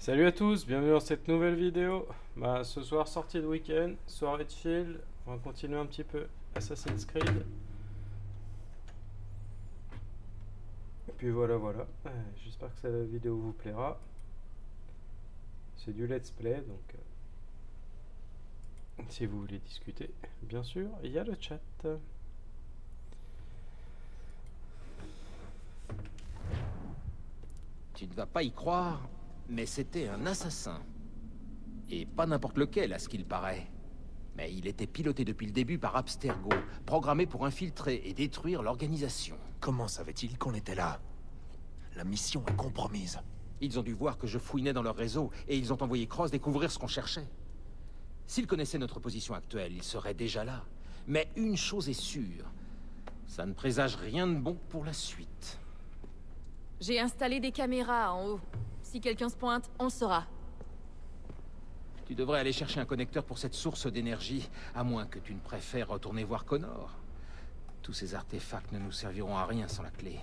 Salut à tous, bienvenue dans cette nouvelle vidéo. Bah, ce soir, sortie de week-end, soirée de chill. On va continuer un petit peu Assassin's Creed. Et puis voilà, voilà. Euh, J'espère que cette vidéo vous plaira. C'est du let's play, donc euh, si vous voulez discuter, bien sûr, il y a le chat. Tu ne vas pas y croire, mais c'était un assassin. Et pas n'importe lequel, à ce qu'il paraît. Mais il était piloté depuis le début par Abstergo, programmé pour infiltrer et détruire l'organisation. Comment savait-il qu'on était là? La mission est compromise. Ils ont dû voir que je fouinais dans leur réseau, et ils ont envoyé Cross découvrir ce qu'on cherchait. S'ils connaissaient notre position actuelle, ils seraient déjà là. Mais une chose est sûre, ça ne présage rien de bon pour la suite. J'ai installé des caméras en haut. Si quelqu'un se pointe, on le saura. Tu devrais aller chercher un connecteur pour cette source d'énergie, à moins que tu ne préfères retourner voir Connor. Tous ces artefacts ne nous serviront à rien sans la clé.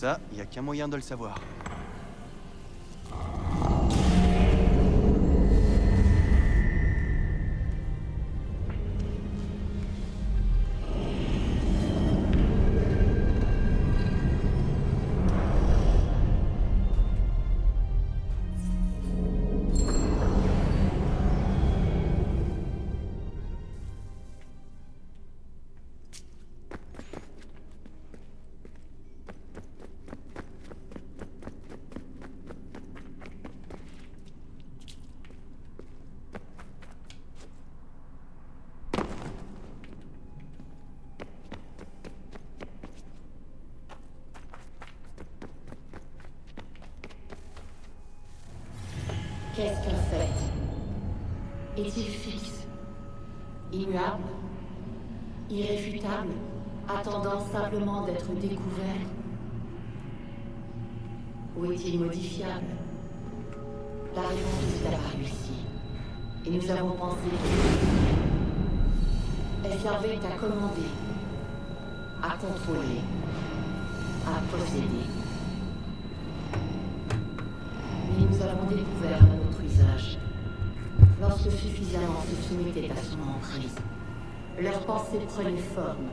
Ça, y a qu'un moyen de le savoir. Attendant simplement d'être découvert Ou est-il modifiable? La réponse est apparue ici. Et nous avons pensé Elle servait à commander, à contrôler, à posséder. Mais nous avons découvert un autre usage. Lorsque suffisamment se soumettaient à son emprise, leurs pensées prenaient forme.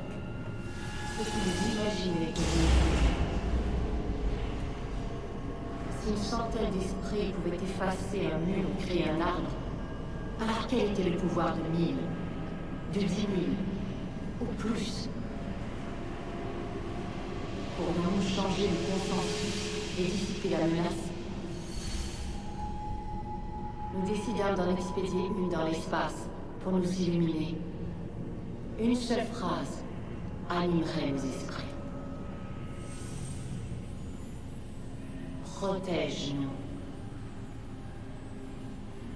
Si une centaine d'esprits pouvait effacer un mur ou créer un arbre, alors quel était le pouvoir de mille, de dix mille, ou plus Pourrions-nous changer le consensus et dissiper la menace nous décidâmes d'en expédier une dans l'espace pour nous illuminer. Une seule phrase animerait nos esprits. Protège-nous.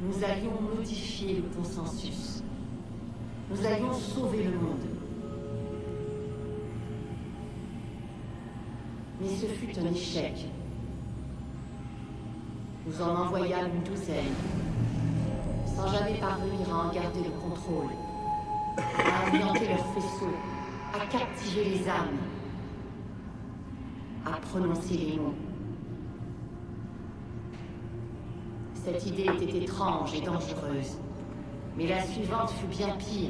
Nous allions modifier le consensus. Nous allions sauver le monde. Mais ce fut un échec. Nous en envoyâmes une douzaine, sans jamais parvenir à en garder le contrôle, à anéantir leurs faisceaux, à captiver les âmes, à prononcer les mots. Cette idée était étrange et dangereuse, mais la suivante fut bien pire.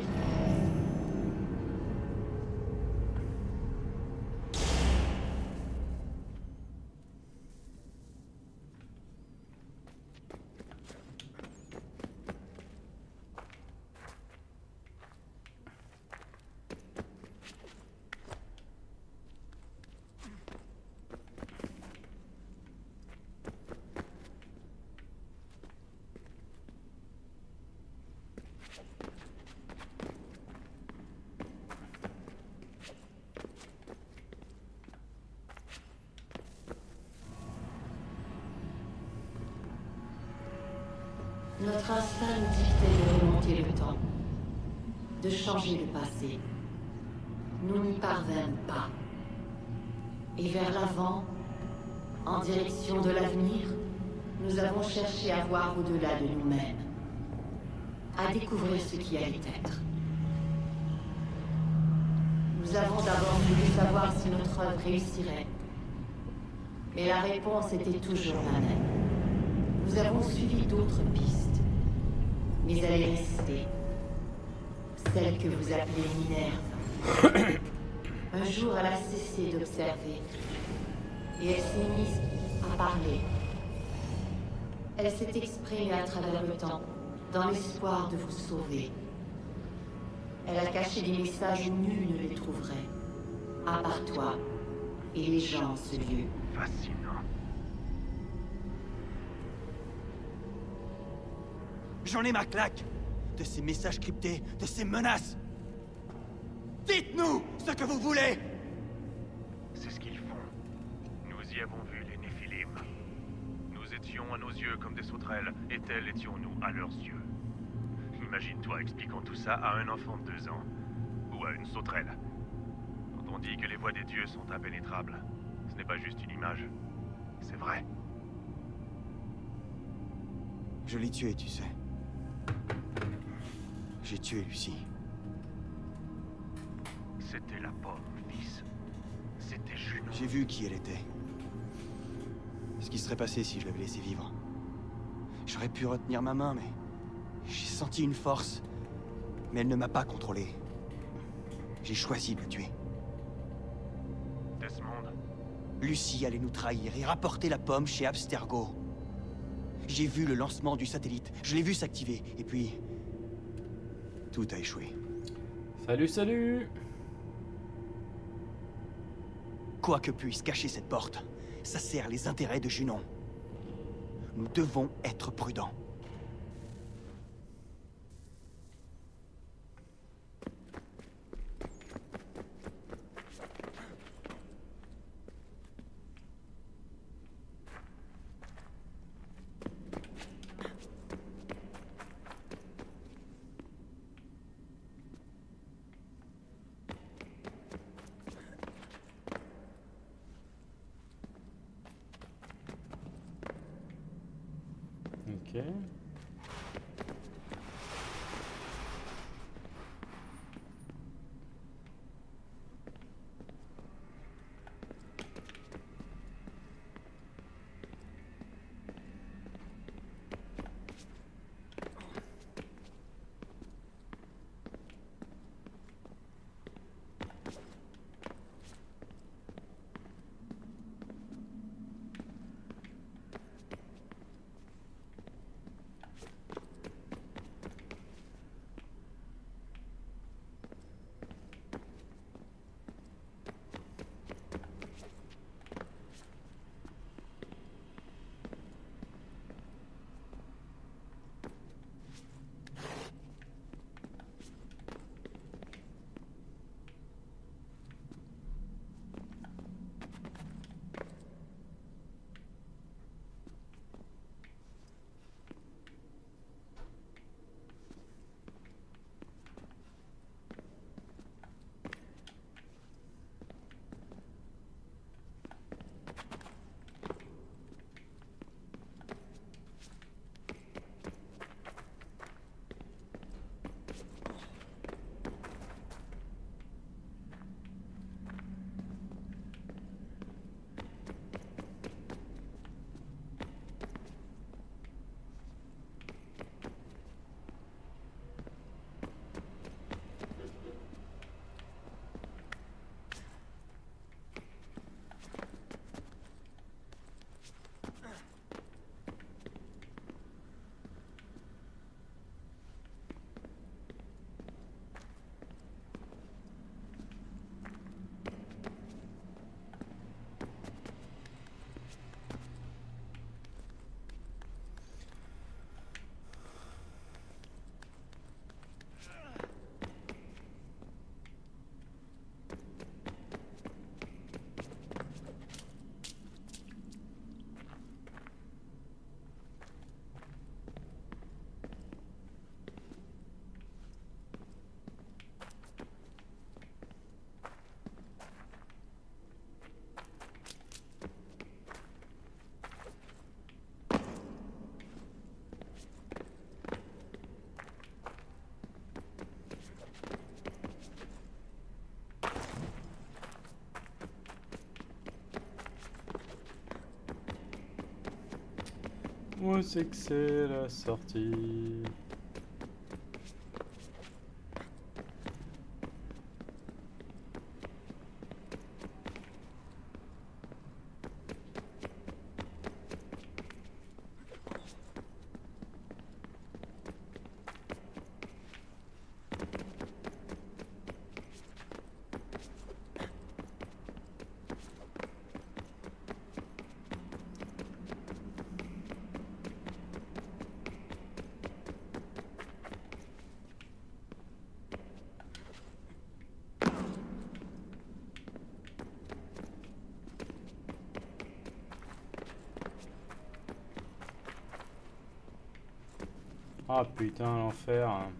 Notre instinct dictait de remonter le temps, de changer le passé. Nous n'y parvînmes pas. Et vers l'avant, en direction de l'avenir, nous avons cherché à voir au-delà de nous-mêmes, à découvrir ce qui allait être. Nous avons d'abord voulu savoir si notre œuvre réussirait. Mais la réponse était toujours la même. Nous avons suivi d'autres pistes. Mais elle est restée. Celle que vous appelez Minerve. Un jour, elle a cessé d'observer. Et elle s'est mise à parler. Elle s'est exprimée à travers le temps, dans l'espoir de vous sauver. Elle a caché des messages où nul ne les trouverait. À part toi et les gens en ce lieu. Fascinant. J'en ai ma claque De ces messages cryptés, de ces menaces Dites-nous ce que vous voulez C'est ce qu'ils font. Nous y avons vu les Néphilim. Nous étions à nos yeux comme des sauterelles, et tels étions-nous à leurs yeux. Imagine-toi expliquant tout ça à un enfant de deux ans. Ou à une sauterelle. Quand on dit que les voies des dieux sont impénétrables, ce n'est pas juste une image. C'est vrai. Je l'ai tué, tu sais. J'ai tué Lucie. C'était la pomme, fils. C'était Junon. J'ai vu qui elle était. Ce qui serait passé si je l'avais laissé vivre. J'aurais pu retenir ma main, mais... J'ai senti une force. Mais elle ne m'a pas contrôlé. J'ai choisi de la tuer. Desmond, Lucie allait nous trahir et rapporter la pomme chez Abstergo. J'ai vu le lancement du satellite. Je l'ai vu s'activer. Et puis... Tout a échoué. Salut, salut Quoi que puisse cacher cette porte, ça sert les intérêts de Junon. Nous devons être prudents. Où c'est que c'est la sortie Ah putain, l'enfer.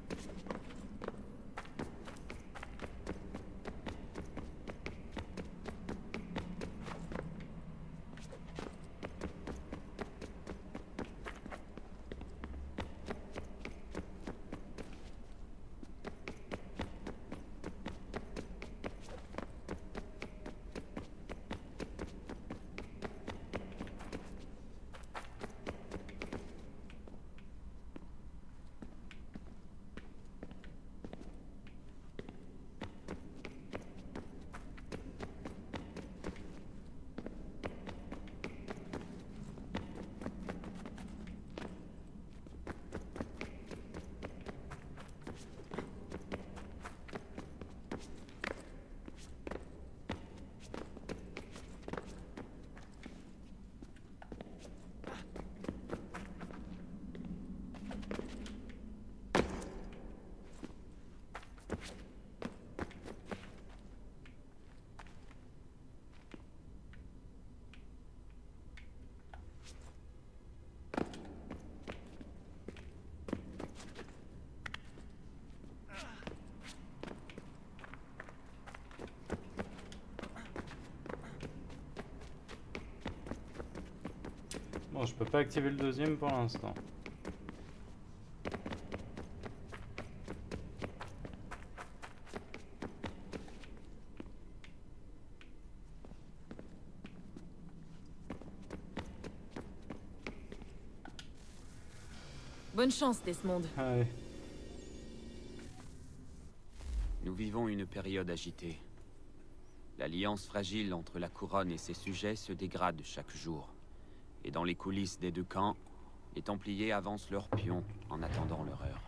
Bon, je peux pas activer le deuxième pour l'instant. Bonne chance, Desmond. Allez. Nous vivons une période agitée. L'alliance fragile entre la couronne et ses sujets se dégrade chaque jour. Et dans les coulisses des deux camps, les Templiers avancent leurs pions en attendant leur heure.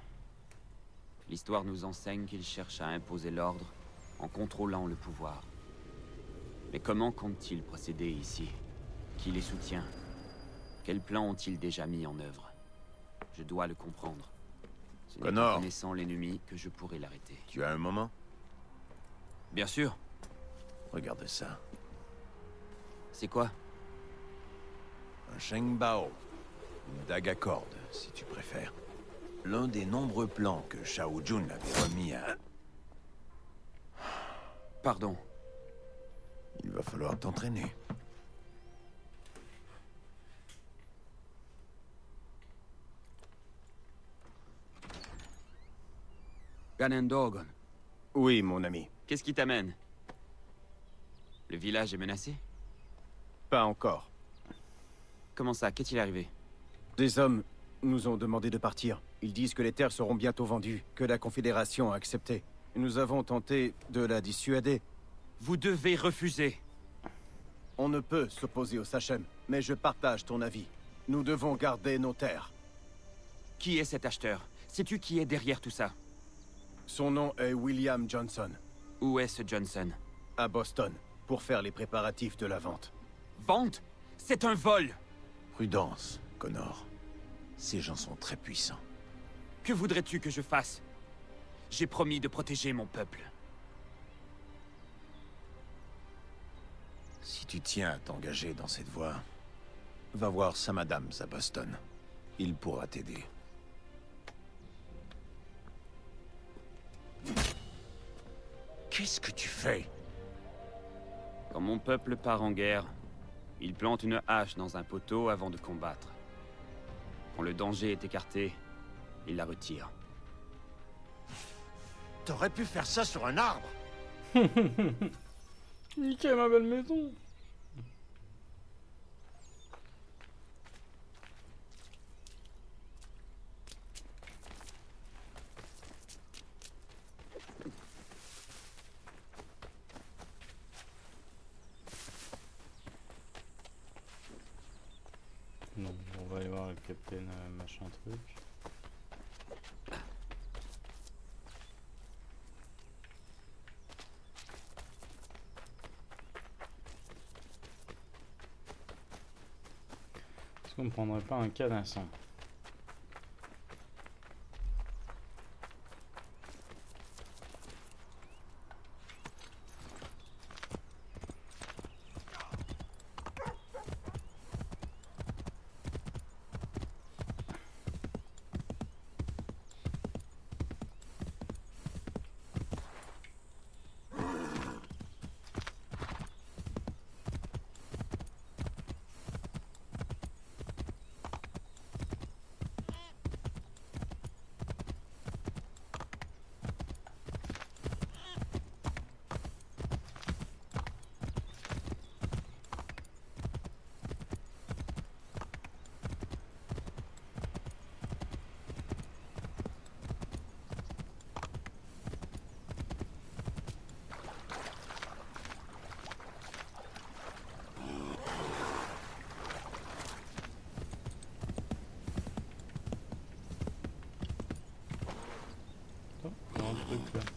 L'histoire nous enseigne qu'ils cherchent à imposer l'ordre en contrôlant le pouvoir. Mais comment comptent-ils procéder ici? Qui les soutient? Quels plans ont-ils déjà mis en œuvre? Je dois le comprendre. Ce n'est qu'en connaissant l'ennemi que je pourrai l'arrêter. Tu as un moment? Bien sûr. Regarde ça. C'est quoi? Un Sheng Bao. Une dague à si tu préfères. L'un des nombreux plans que Shao Jun avait remis à... Pardon. Il va falloir t'entraîner. Ganendogon, Oui, mon ami. qu'est-ce qui t'amène? Le village est menacé? Pas encore. Comment ça? Qu'est-il arrivé? Des hommes nous ont demandé de partir. Ils disent que les terres seront bientôt vendues, que la Confédération a accepté. Nous avons tenté de la dissuader. Vous devez refuser. On ne peut s'opposer au Sachem, mais je partage ton avis. Nous devons garder nos terres. Qui est cet acheteur? Sais-tu qui est derrière tout ça? Son nom est William Johnson, Où est ce Johnson? À Boston, pour faire les préparatifs de la vente. Vente? C'est un vol Prudence, Connor. Ces gens sont très puissants. Que voudrais-tu que je fasse? J'ai promis de protéger mon peuple. Si tu tiens à t'engager dans cette voie, va voir Sam Adams à Boston. Il pourra t'aider. Qu'est-ce que tu fais? Quand mon peuple part en guerre, il plante une hache dans un poteau avant de combattre. Quand le danger est écarté, il la retire. T'aurais pu faire ça sur un arbre Niquez ma belle maison le capitaine euh, machin truc. Est-ce qu'on ne prendrait pas un cadasson Oh, il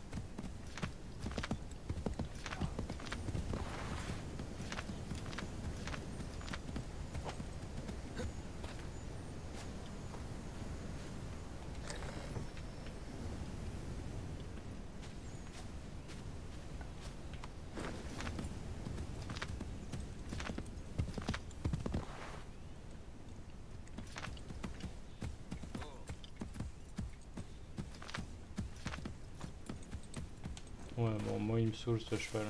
Ouais, bon, moi il me saoule ce cheval.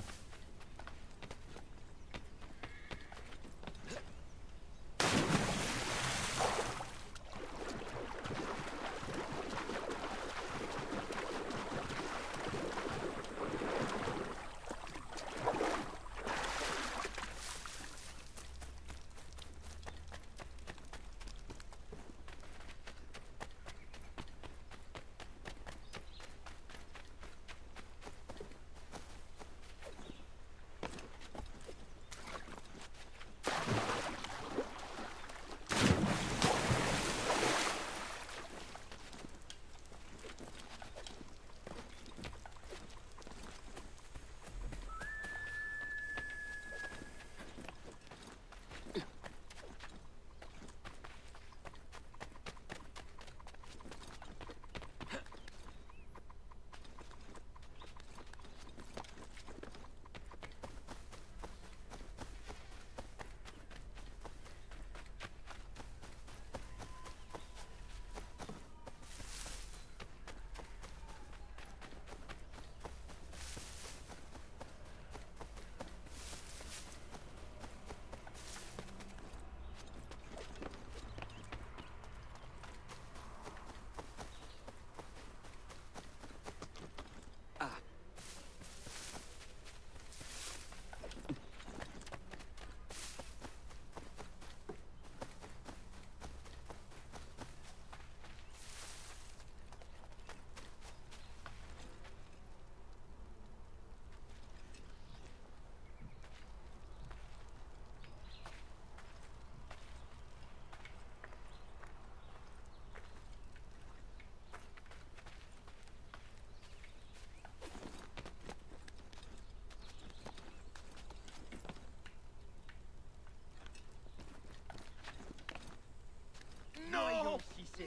Non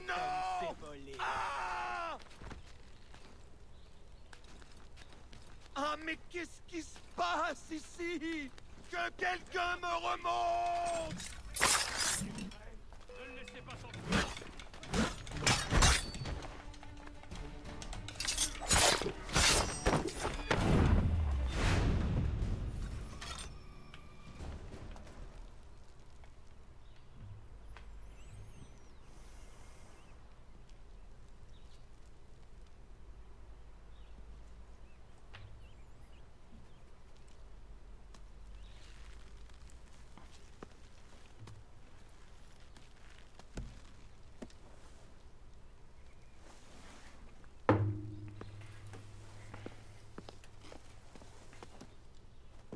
Non Ah Ah, mais qu'est-ce qui se passe ici? Que quelqu'un me remonte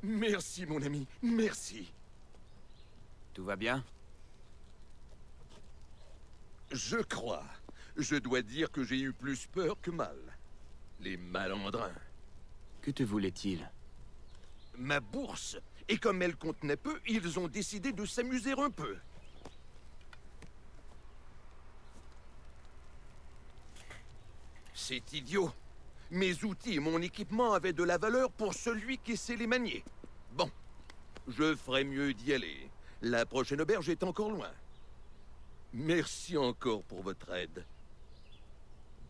Merci, mon ami, merci. Tout va bien? Je crois. Je dois dire que j'ai eu plus peur que mal. Les malandrins. Que te voulait-il Ma bourse. Et comme elle contenait peu, ils ont décidé de s'amuser un peu. C'est idiot. Mes outils et mon équipement avaient de la valeur pour celui qui sait les manier. Je ferais mieux d'y aller. La prochaine auberge est encore loin. Merci encore pour votre aide.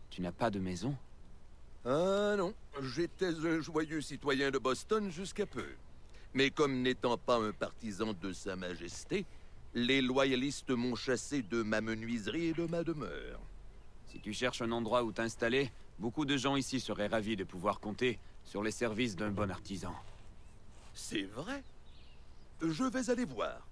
Tu n'as pas de maison? Ah non, j'étais un joyeux citoyen de Boston jusqu'à peu. Mais comme n'étant pas un partisan de Sa Majesté, les loyalistes m'ont chassé de ma menuiserie et de ma demeure. Si tu cherches un endroit où t'installer, beaucoup de gens ici seraient ravis de pouvoir compter sur les services d'un bon artisan. C'est vrai Je vais aller voir.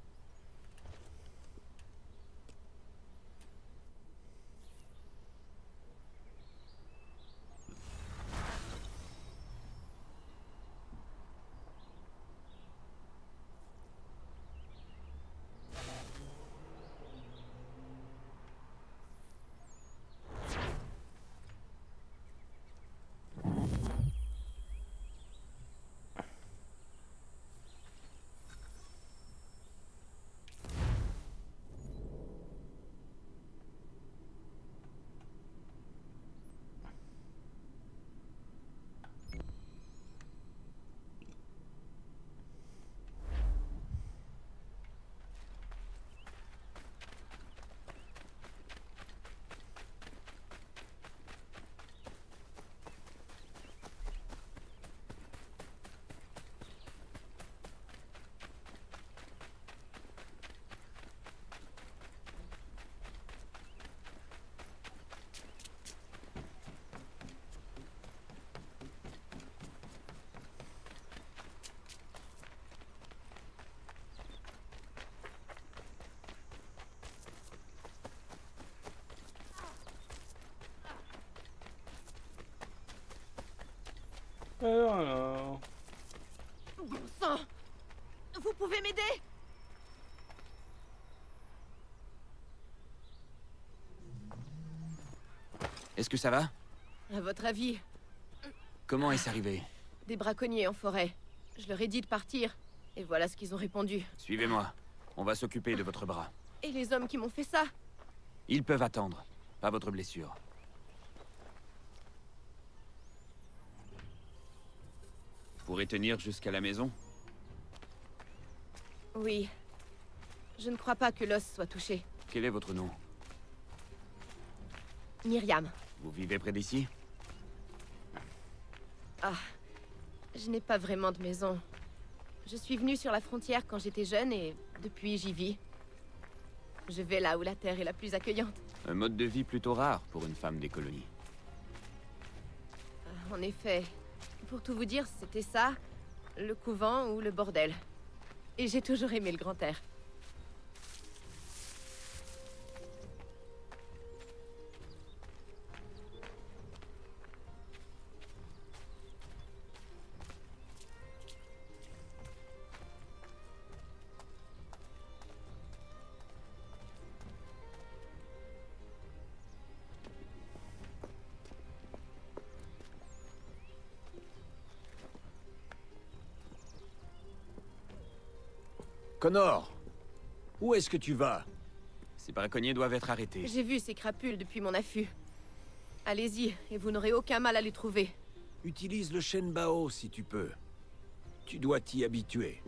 Alors, alors. Bon sang Vous pouvez m'aider? Est-ce que ça va? À votre avis, Comment est-ce arrivé? Des braconniers en forêt. Je leur ai dit de partir. Et voilà ce qu'ils ont répondu. Suivez-moi. On va s'occuper de votre bras. Et les hommes qui m'ont fait ça? Ils peuvent attendre. Pas votre blessure. Vous pourrez tenir jusqu'à la maison Oui. Je ne crois pas que l'os soit touché. Quel est votre nom Myriam. Vous vivez près d'ici Ah. Je n'ai pas vraiment de maison. Je suis venue sur la frontière quand j'étais jeune et depuis j'y vis. Je vais là où la terre est la plus accueillante. Un mode de vie plutôt rare pour une femme des colonies. Ah, En effet, pour tout vous dire, c'était ça, le couvent ou le bordel. Et j'ai toujours aimé le grand air. Connor Où est-ce que tu vas? Ces braconniers doivent être arrêtés. J'ai vu ces crapules depuis mon affût. Allez-y, et vous n'aurez aucun mal à les trouver. Utilise le Shenbao si tu peux. Tu dois t'y habituer.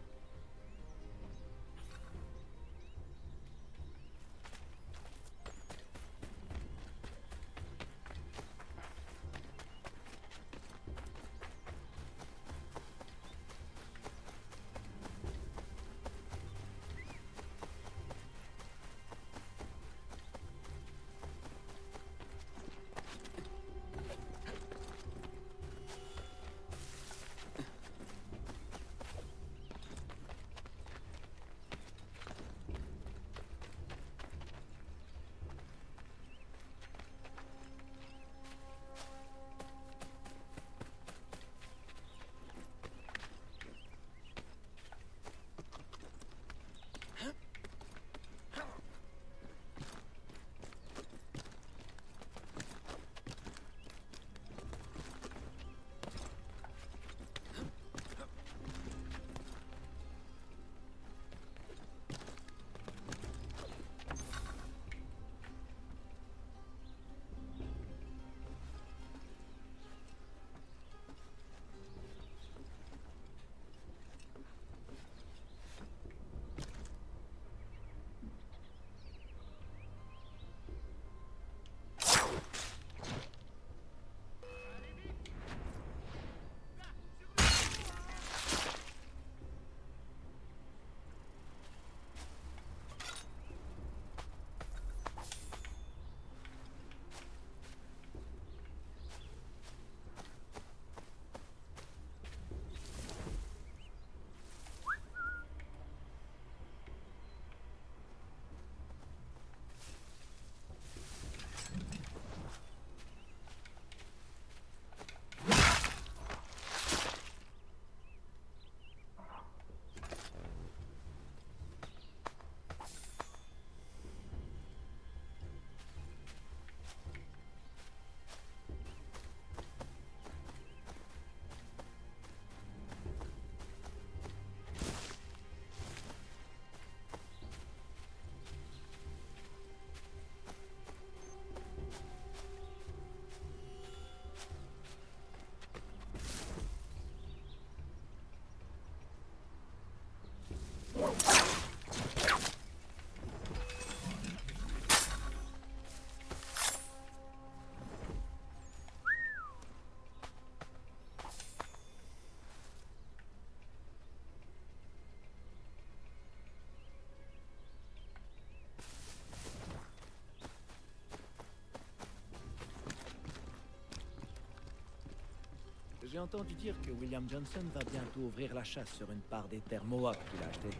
J'ai entendu dire que William Johnson va bientôt ouvrir la chasse sur une part des terres Mohawk qu'il a achetées.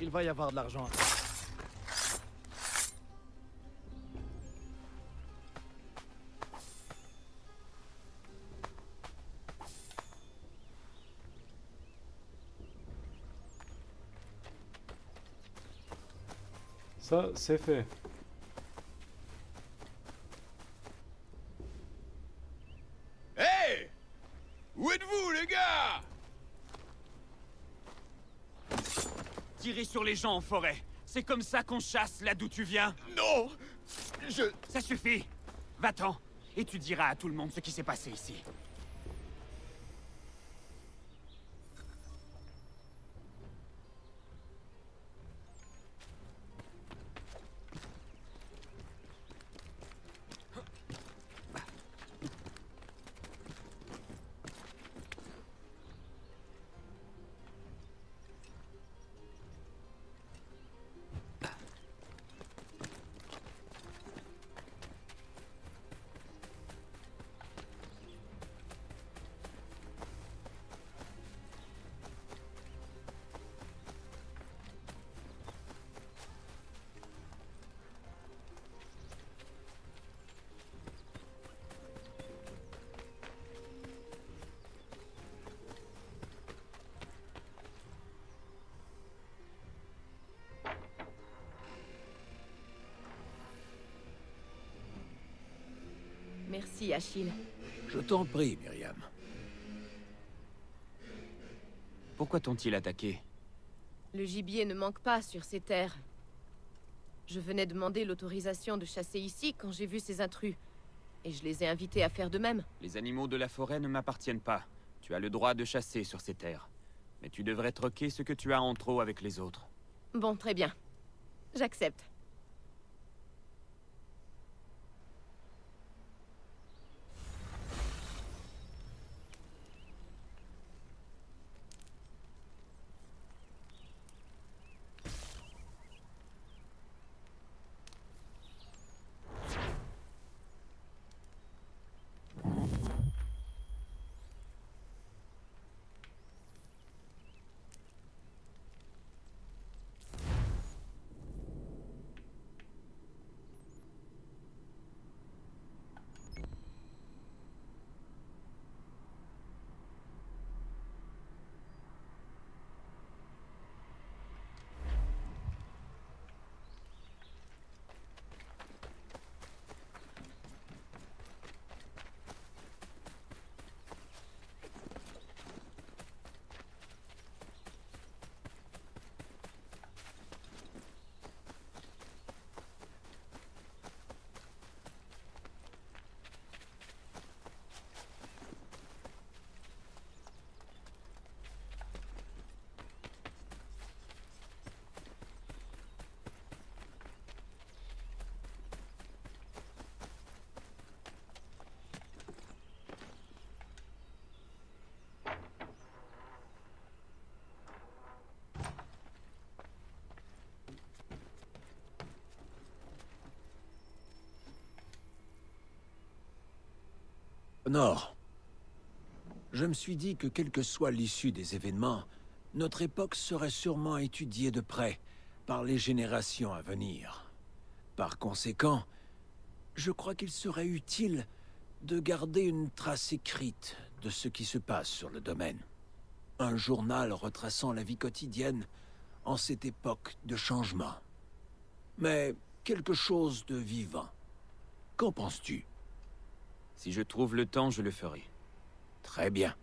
Il va y avoir de l'argent. Ça, c'est fait. Hé Où êtes-vous, les gars Tirer sur les gens en forêt. C'est comme ça qu'on chasse là d'où tu viens. Non Je... Ça suffit. Va-t'en. Et tu diras à tout le monde ce qui s'est passé ici. Merci, Achille. Je t'en prie, Myriam. Pourquoi t'ont-ils attaqué Le gibier ne manque pas sur ces terres. Je venais demander l'autorisation de chasser ici quand j'ai vu ces intrus. Et je les ai invités à faire de même. Les animaux de la forêt ne m'appartiennent pas. Tu as le droit de chasser sur ces terres. Mais tu devrais troquer ce que tu as en trop avec les autres. Bon, très bien. J'accepte. Nord. Je me suis dit que quelle que soit l'issue des événements, notre époque serait sûrement étudiée de près par les générations à venir. Par conséquent, je crois qu'il serait utile de garder une trace écrite de ce qui se passe sur le domaine. Un journal retraçant la vie quotidienne en cette époque de changement. Mais quelque chose de vivant. Qu'en penses-tu? Si je trouve le temps, je le ferai. Très bien.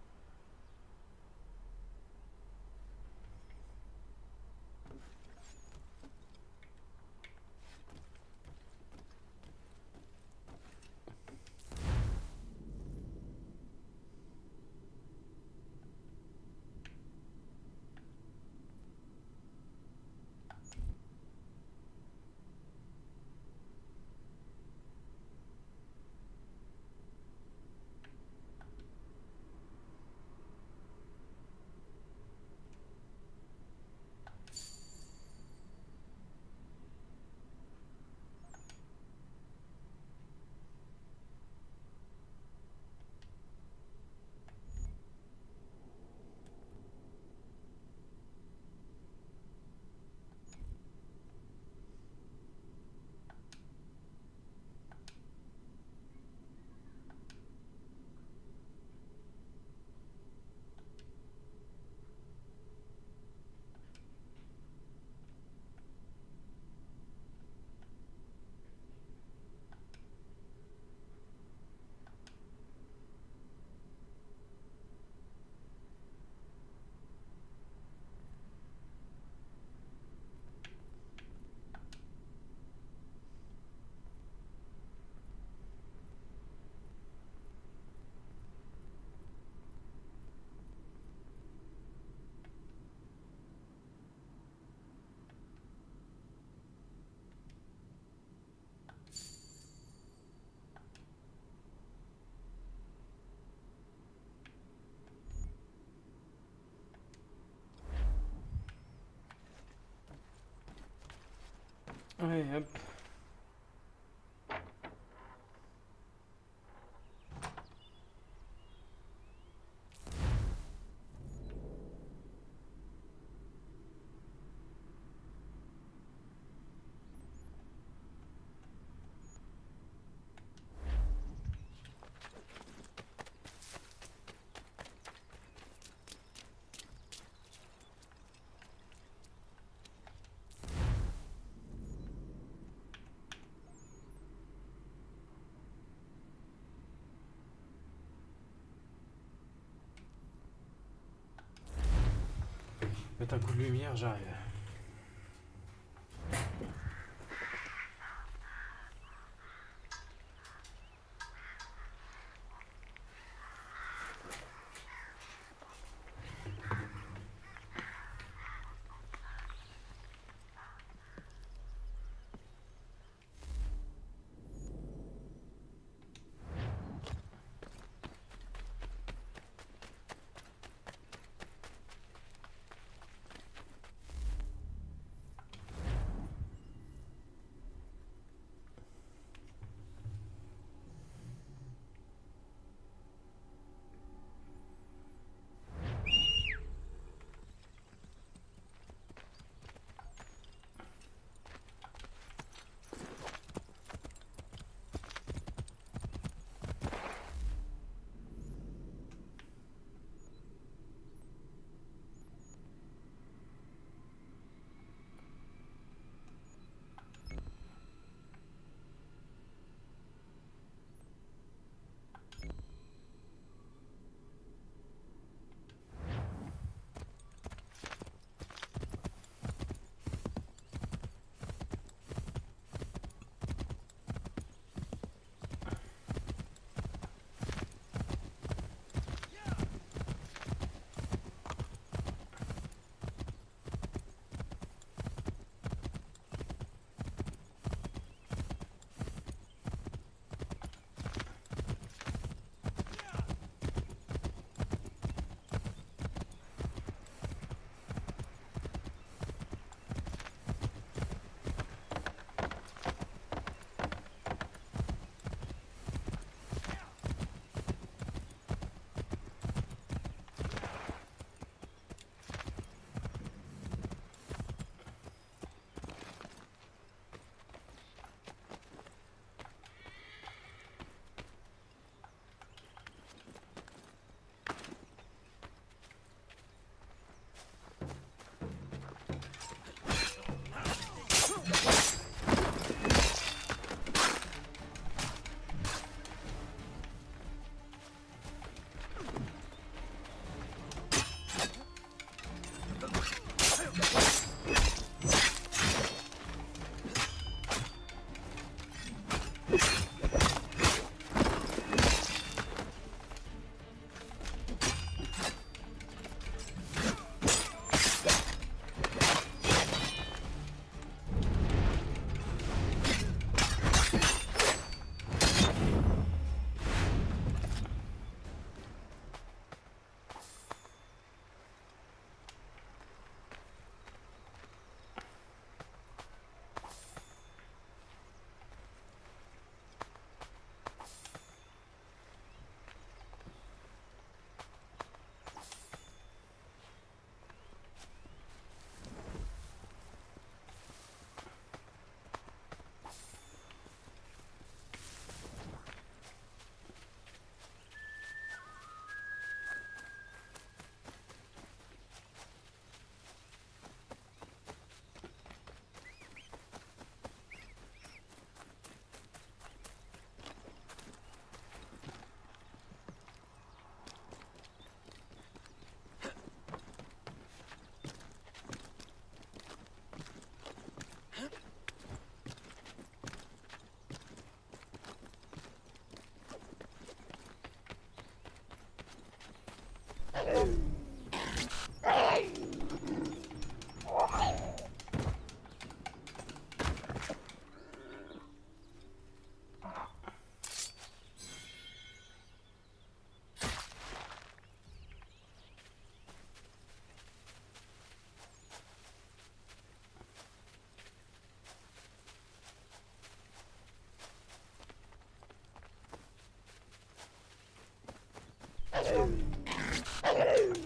Hop. Mettre un coup de lumière, j'arrive. Oh. Woo!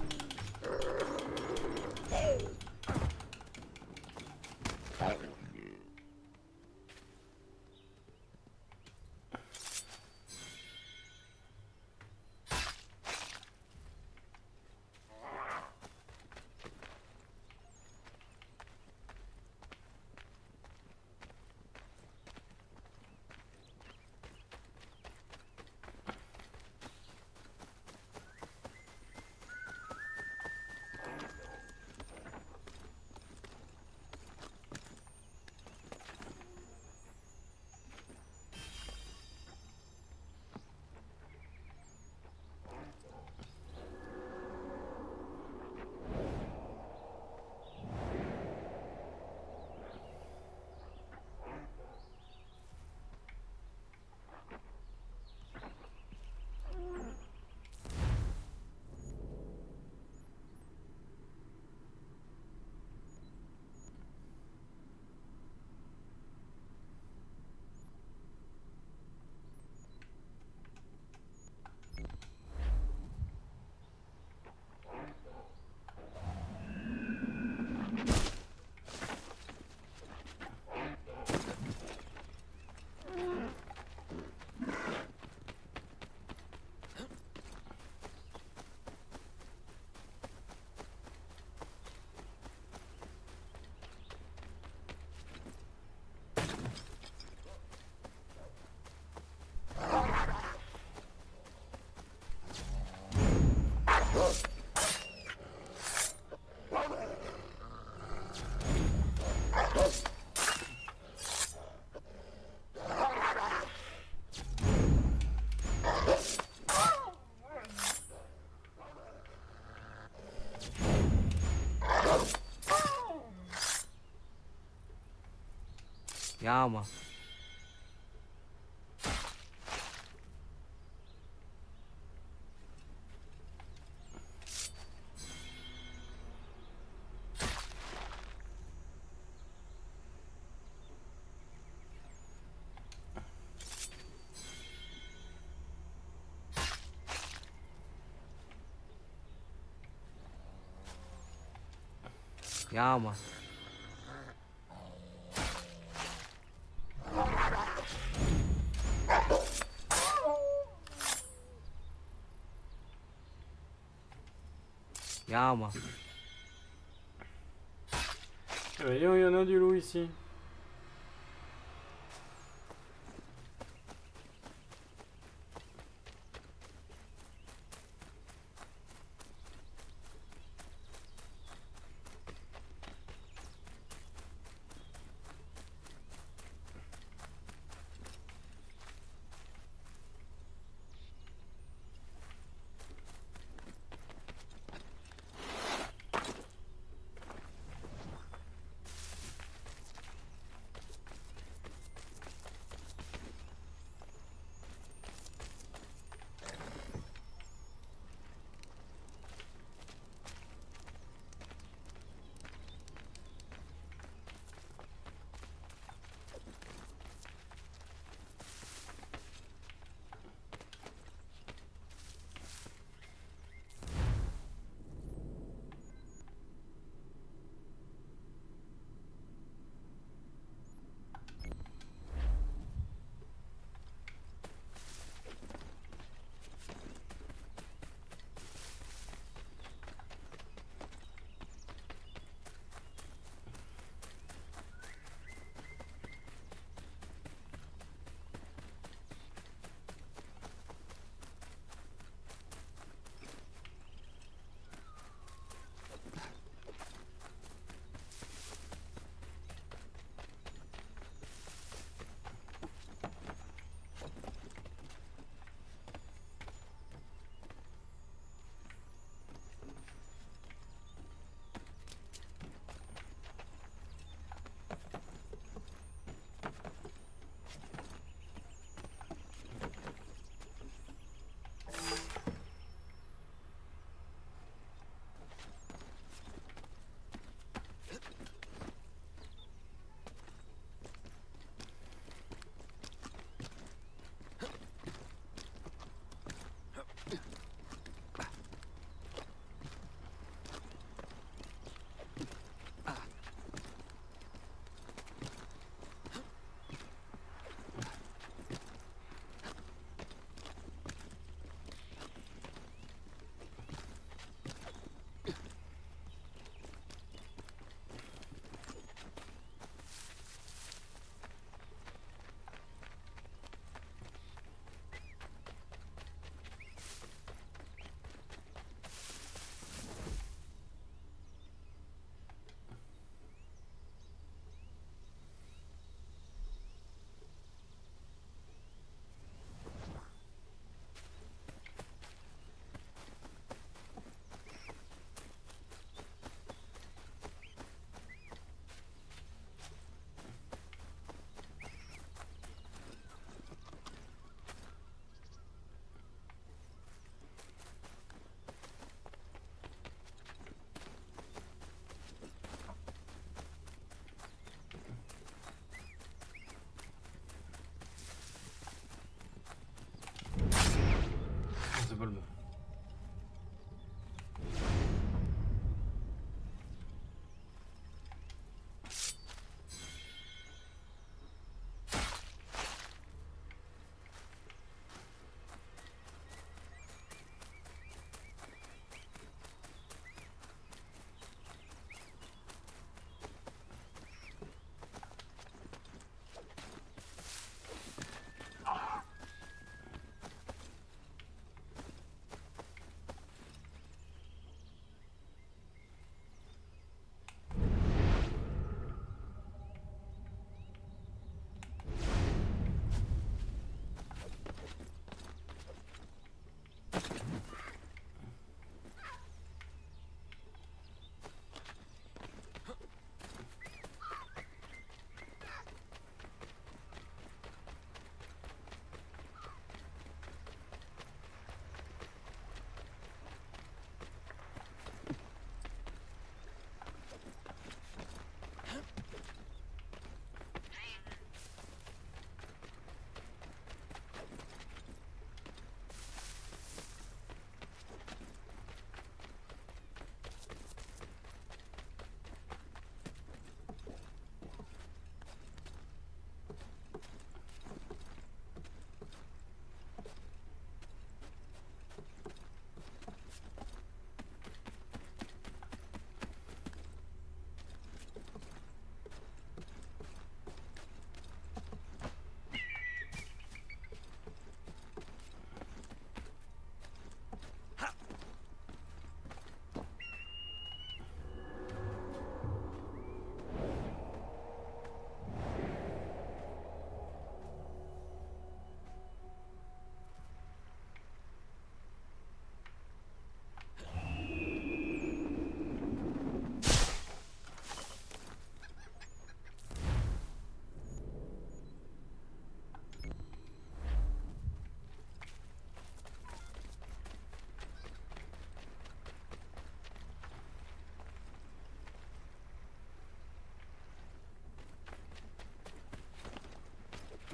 Calma. Calma. Voyons, il y en a du loup ici.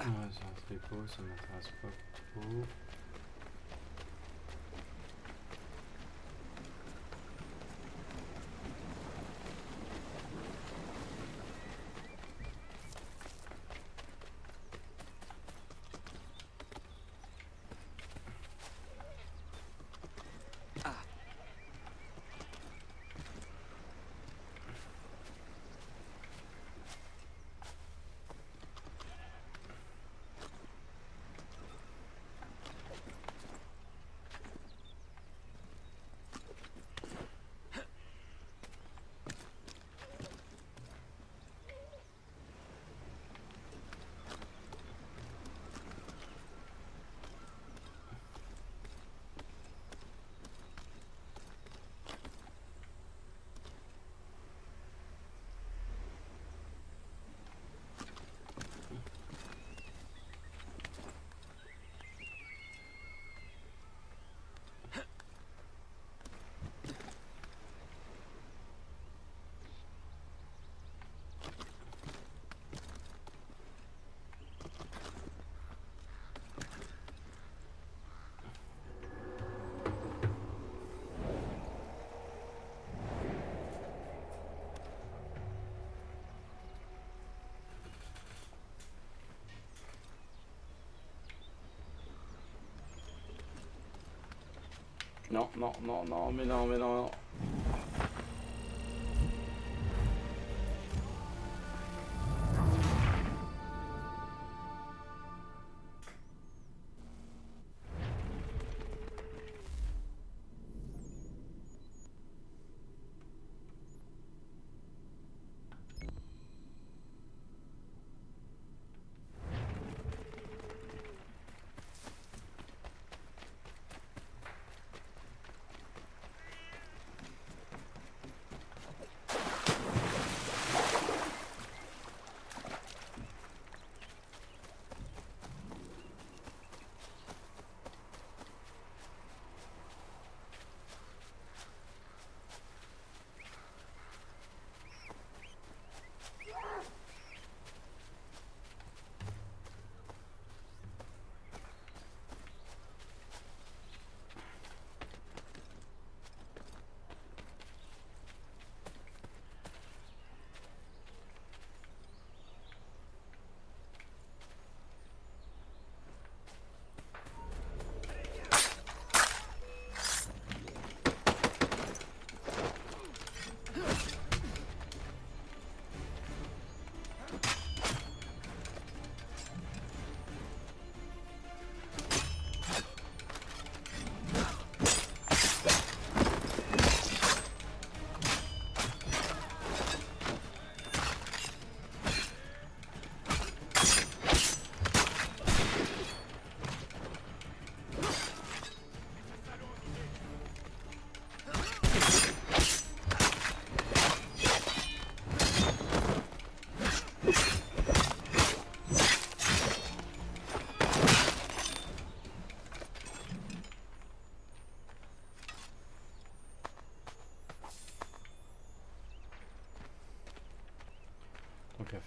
Ouais, c'est un tricot, ça m'intéresse pas Non, non, non, non, mais non, mais non, non.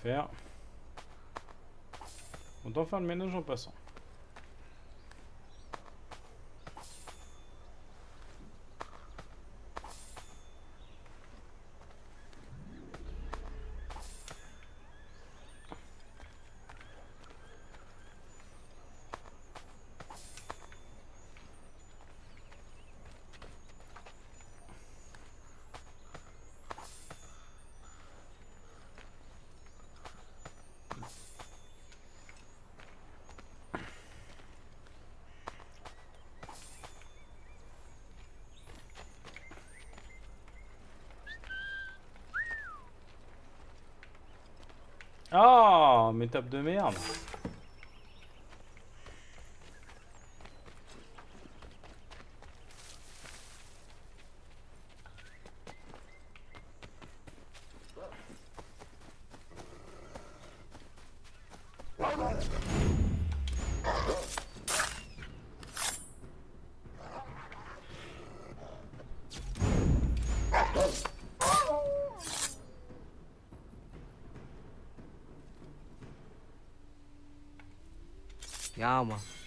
Faire. Autant faire le ménage en passant. Ah, mes tapes de merde. 你知道吗？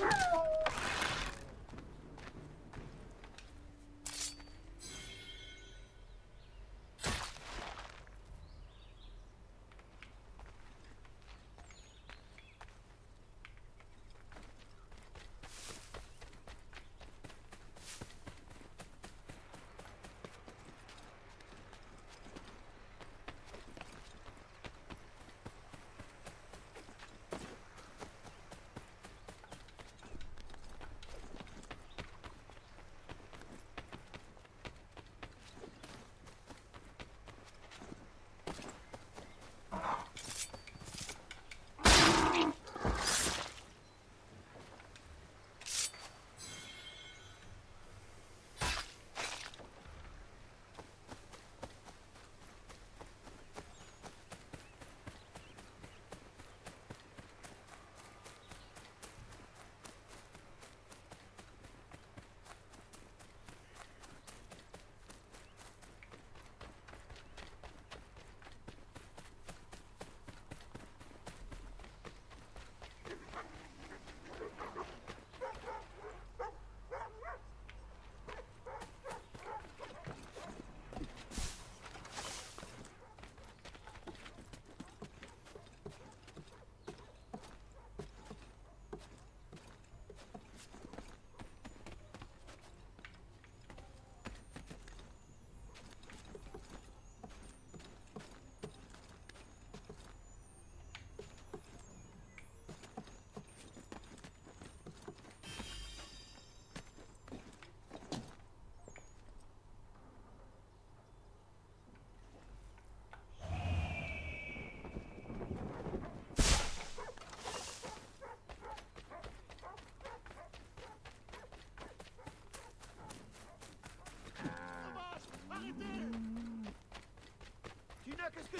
Oh!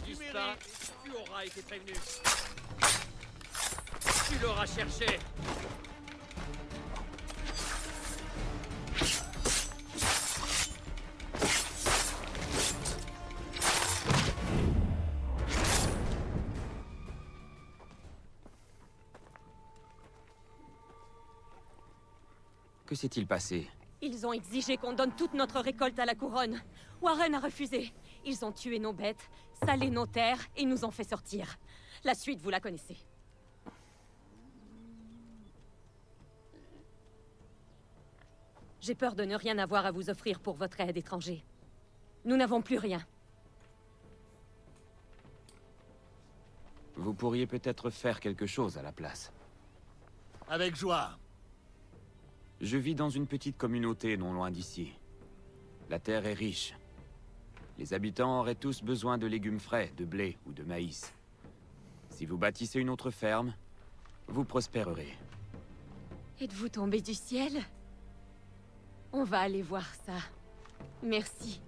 Qu'est-ce Tu auras été prévenu. Tu l'auras cherché. Que s'est-il passé Ils ont exigé qu'on donne toute notre récolte à la couronne. Warren a refusé. Ils ont tué nos bêtes, salé nos terres et nous ont fait sortir. La suite, vous la connaissez. J'ai peur de ne rien avoir à vous offrir pour votre aide étranger. Nous n'avons plus rien. Vous pourriez peut-être faire quelque chose à la place. Avec joie. Je vis dans une petite communauté non loin d'ici. La terre est riche. Les habitants auraient tous besoin de légumes frais, de blé ou de maïs. Si vous bâtissez une autre ferme, vous prospérerez. Êtes-vous tombé du ciel? On va aller voir ça. Merci.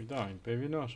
Putain, il est pas évident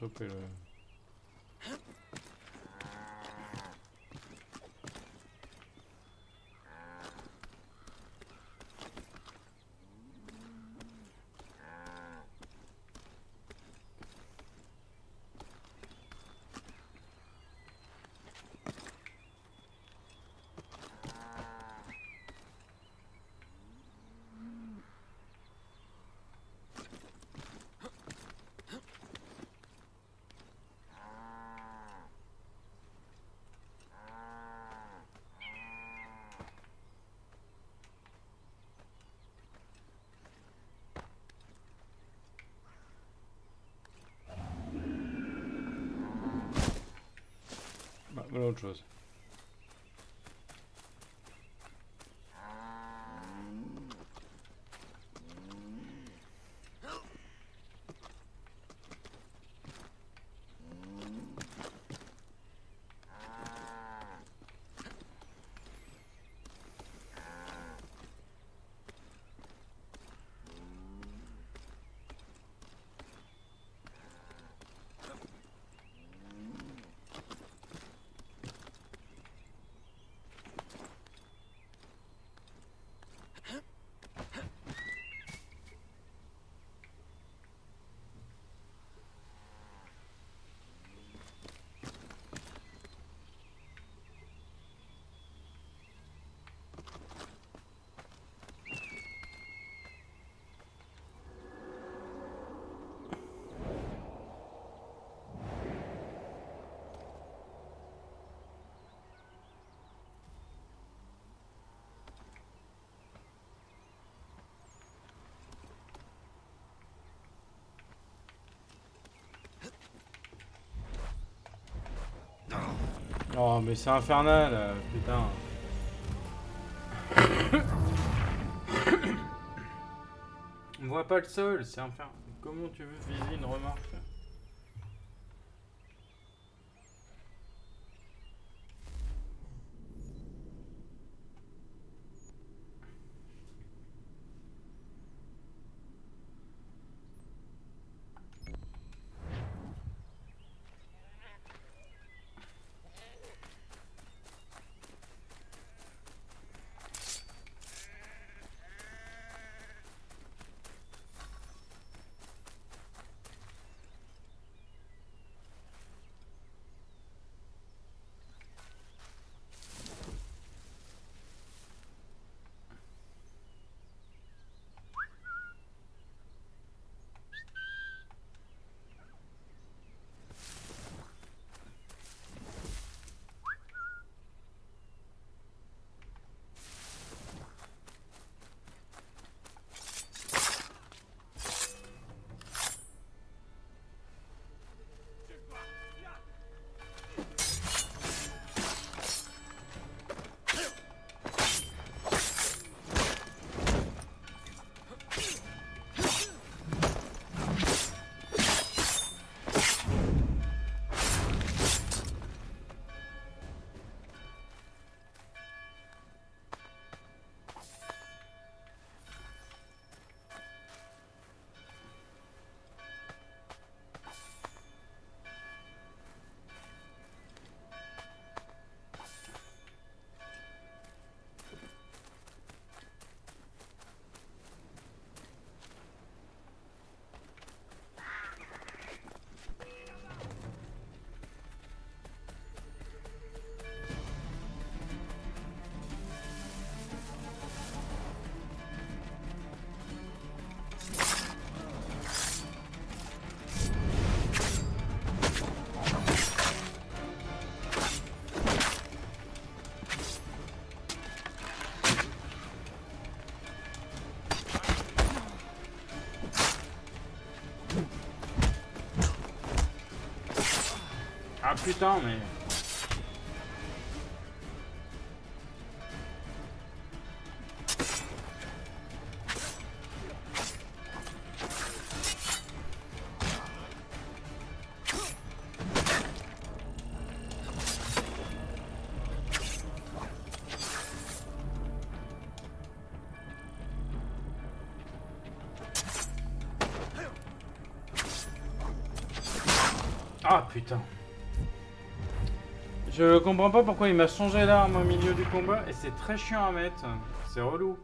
autre chose. Oh mais c'est infernal, euh, putain. On voit pas le sol, c'est infernal. Comment tu veux viser une remarque? Ah putain, mais... Ah putain. Je comprends pas pourquoi il m'a changé l'arme au milieu du combat et c'est très chiant à mettre. C'est relou.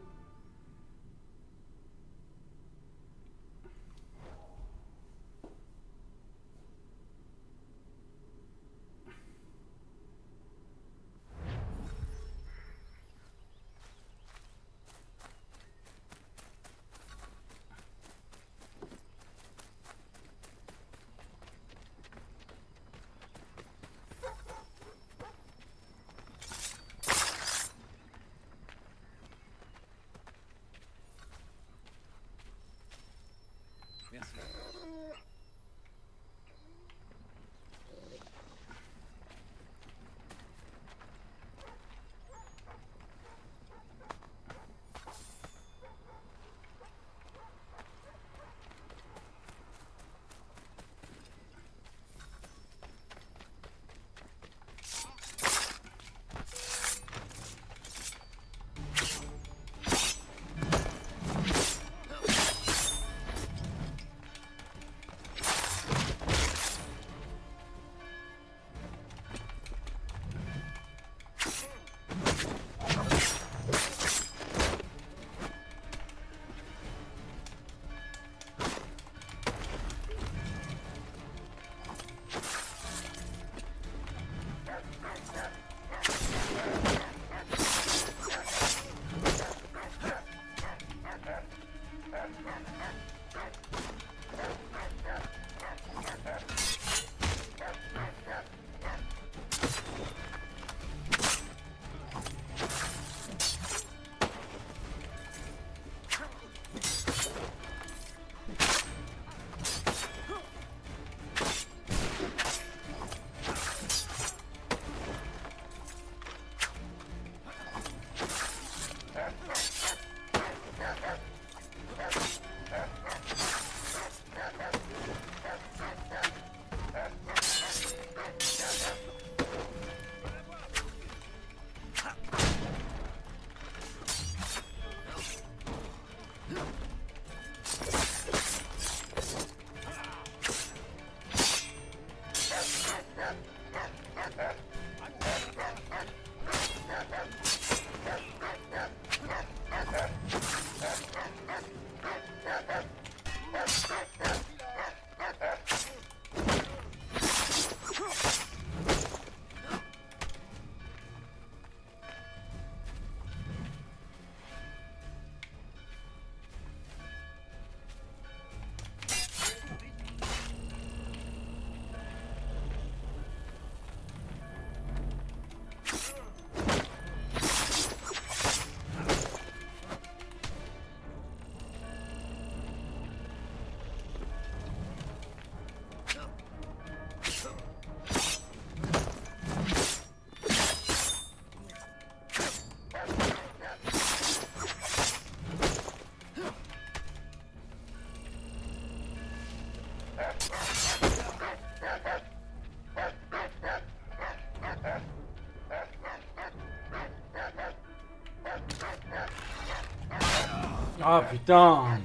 Ah putain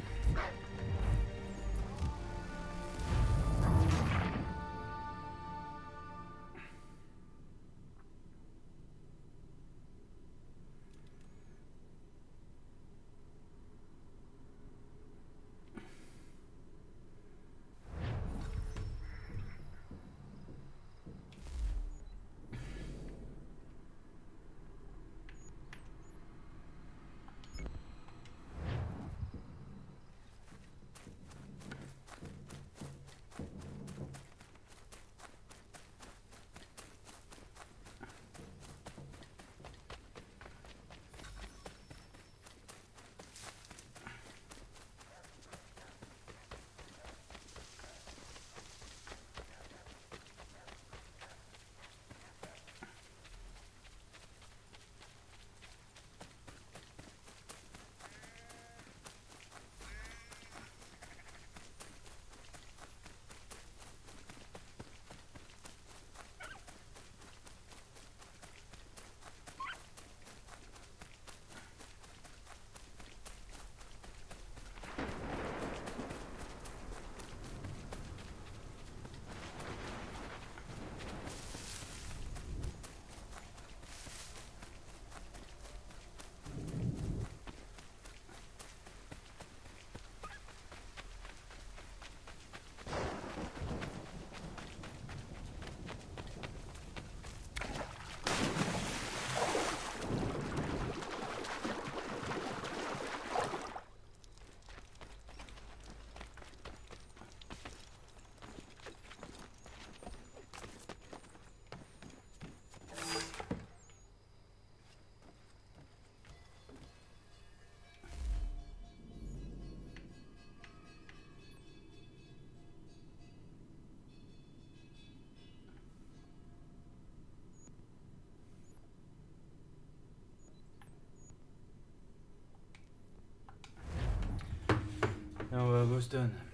Et on va à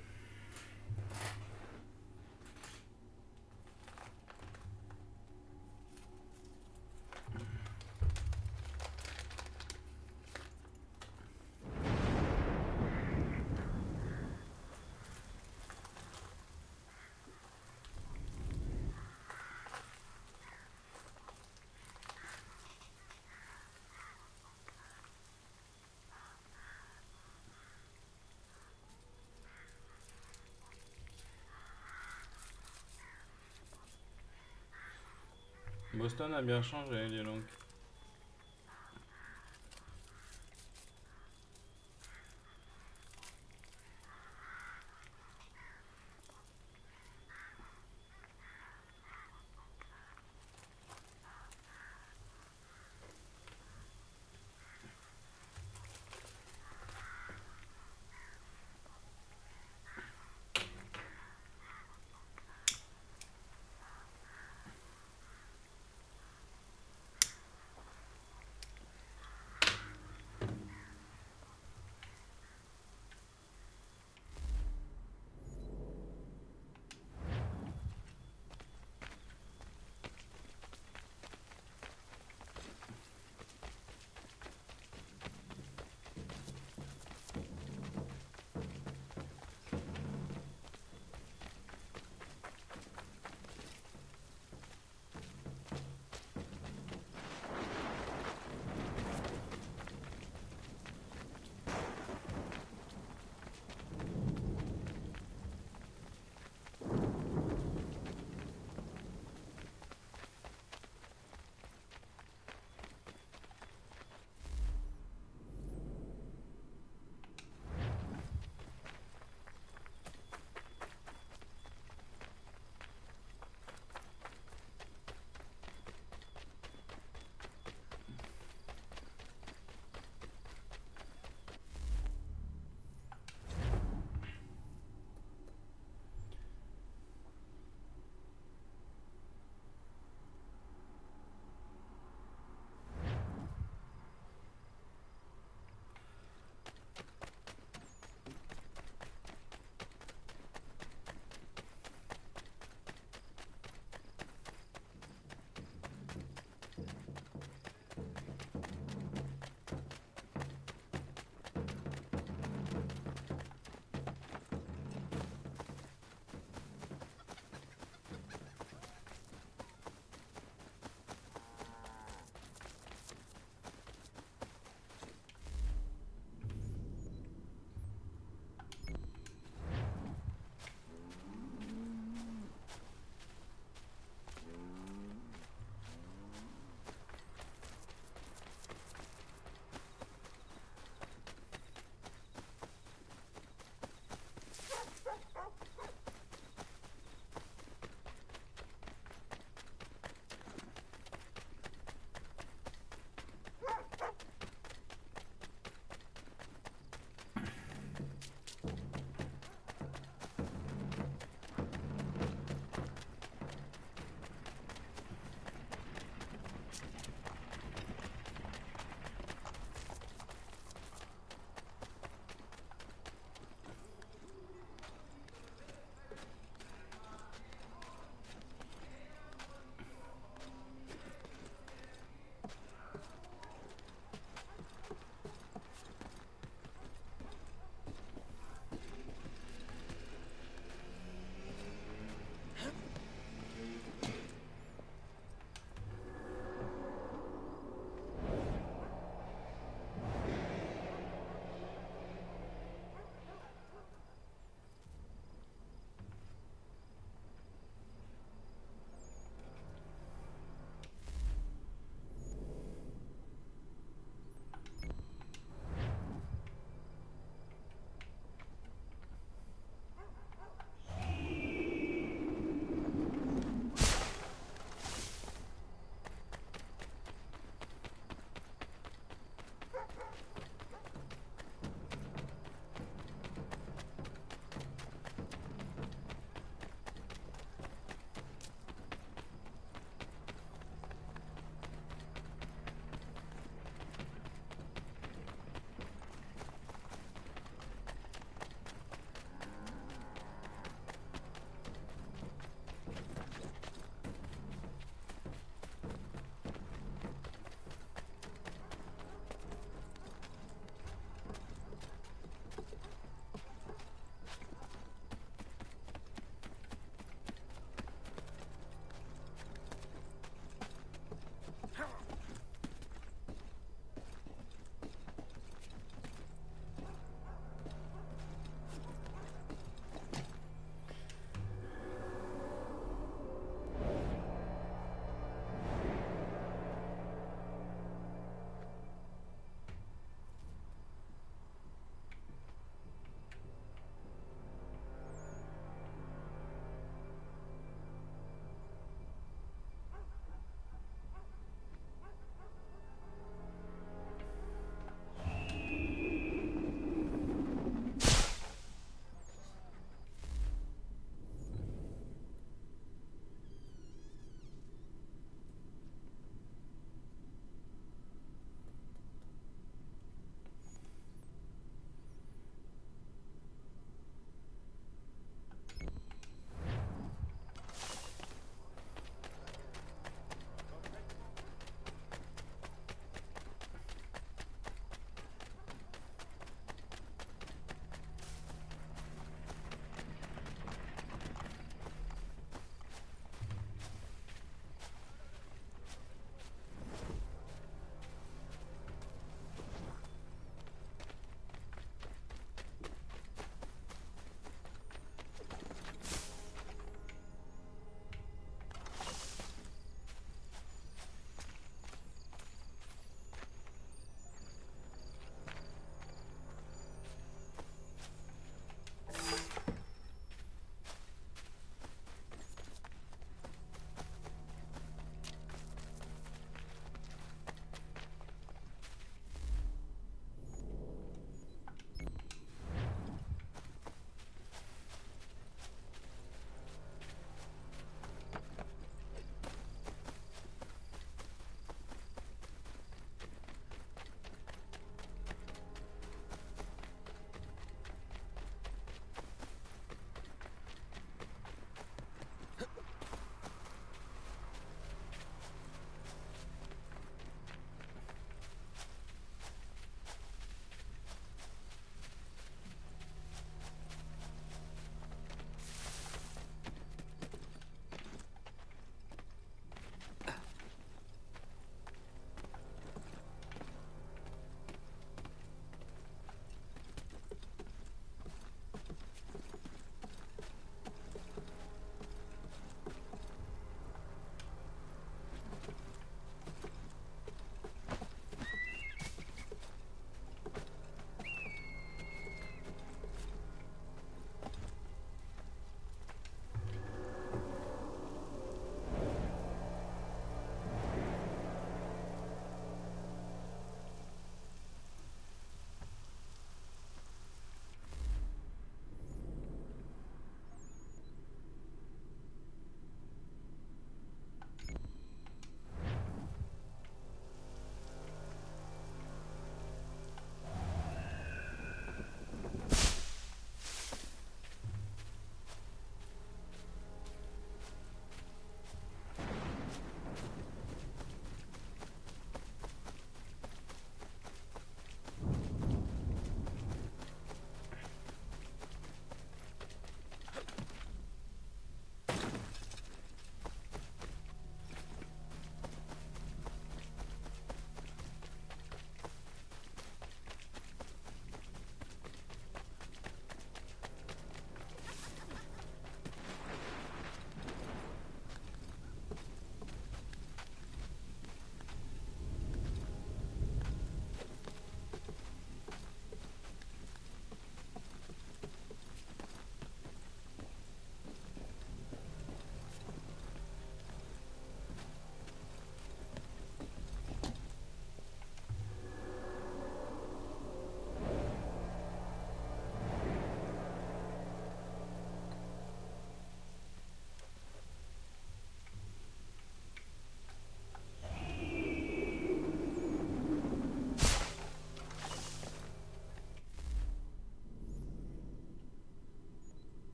Boston. A bien changé, dis donc.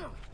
Huh.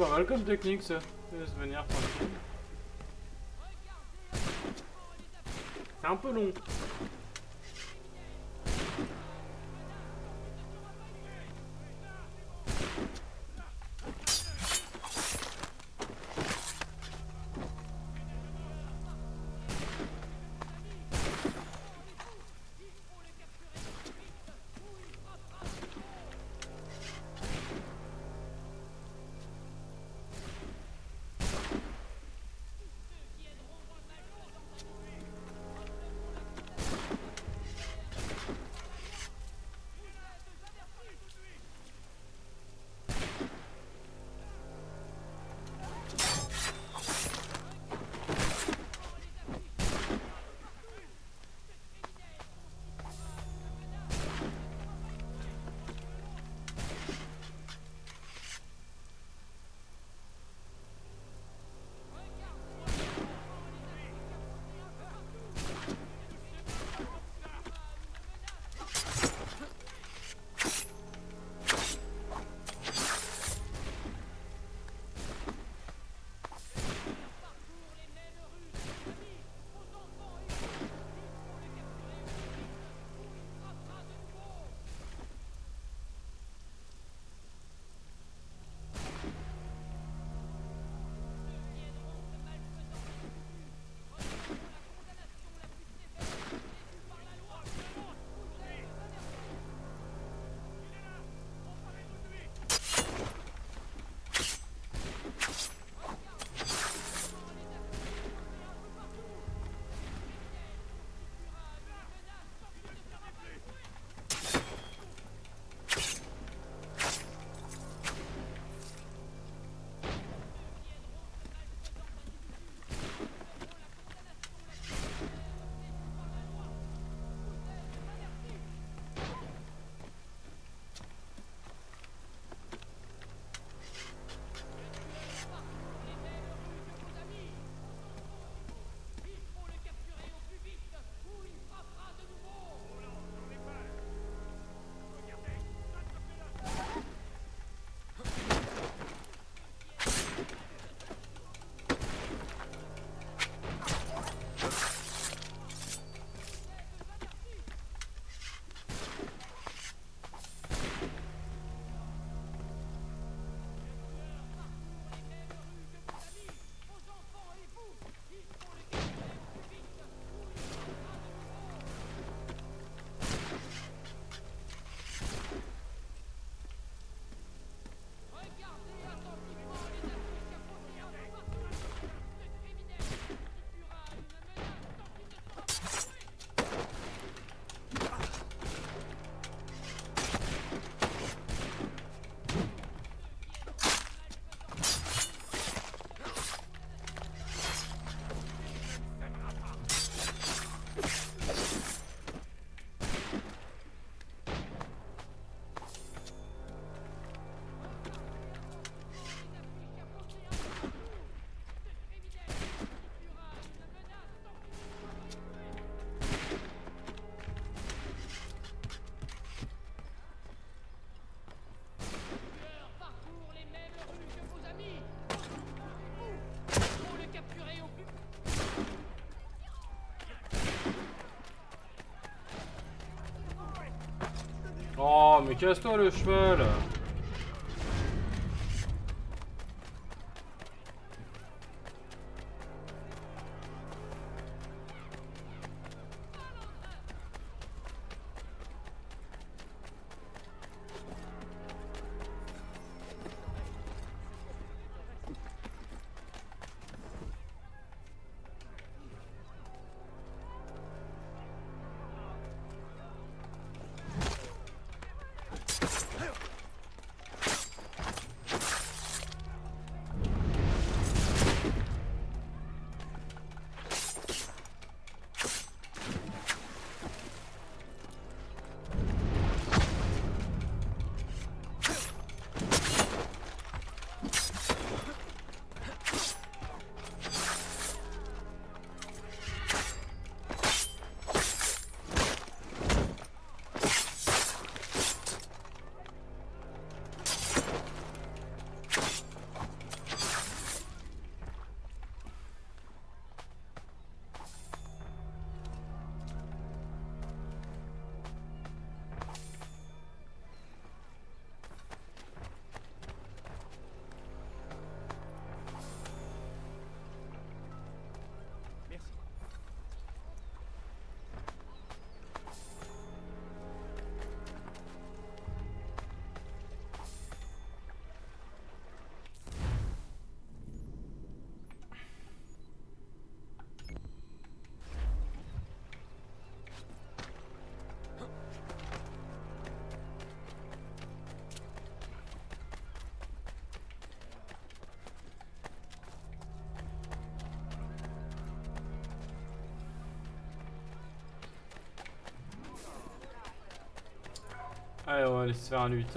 Pas mal comme technique ça. De se venir tranquille. C'est un peu long. Mais casse-toi le cheval Se faire un 8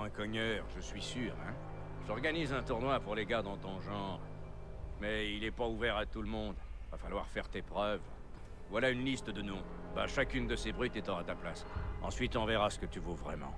un cogneur, je suis sûr, hein J'organise un tournoi pour les gars dans ton genre. Mais il est pas ouvert à tout le monde. Va falloir faire tes preuves. Voilà une liste de noms. Bah, chacune de ces brutes étant à ta place. Ensuite, on verra ce que tu vaux vraiment.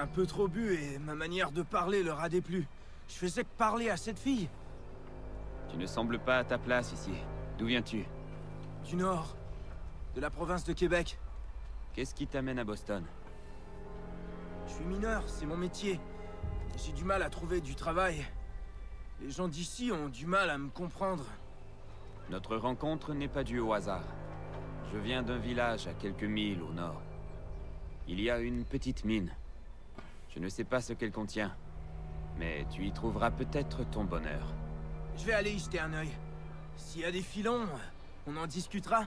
Un peu trop bu et ma manière de parler leur a déplu. Je faisais que parler à cette fille. Tu ne sembles pas à ta place ici. D'où viens-tu? Du Nord. De la province de Québec. Qu'est-ce qui t'amène à Boston? Je suis mineur, c'est mon métier. J'ai du mal à trouver du travail. Les gens d'ici ont du mal à me comprendre. Notre rencontre n'est pas due au hasard. Je viens d'un village à quelques milles au nord. Il y a une petite mine. Je ne sais pas ce qu'elle contient, mais tu y trouveras peut-être ton bonheur. Je vais aller y jeter un œil. S'il y a des filons, on en discutera.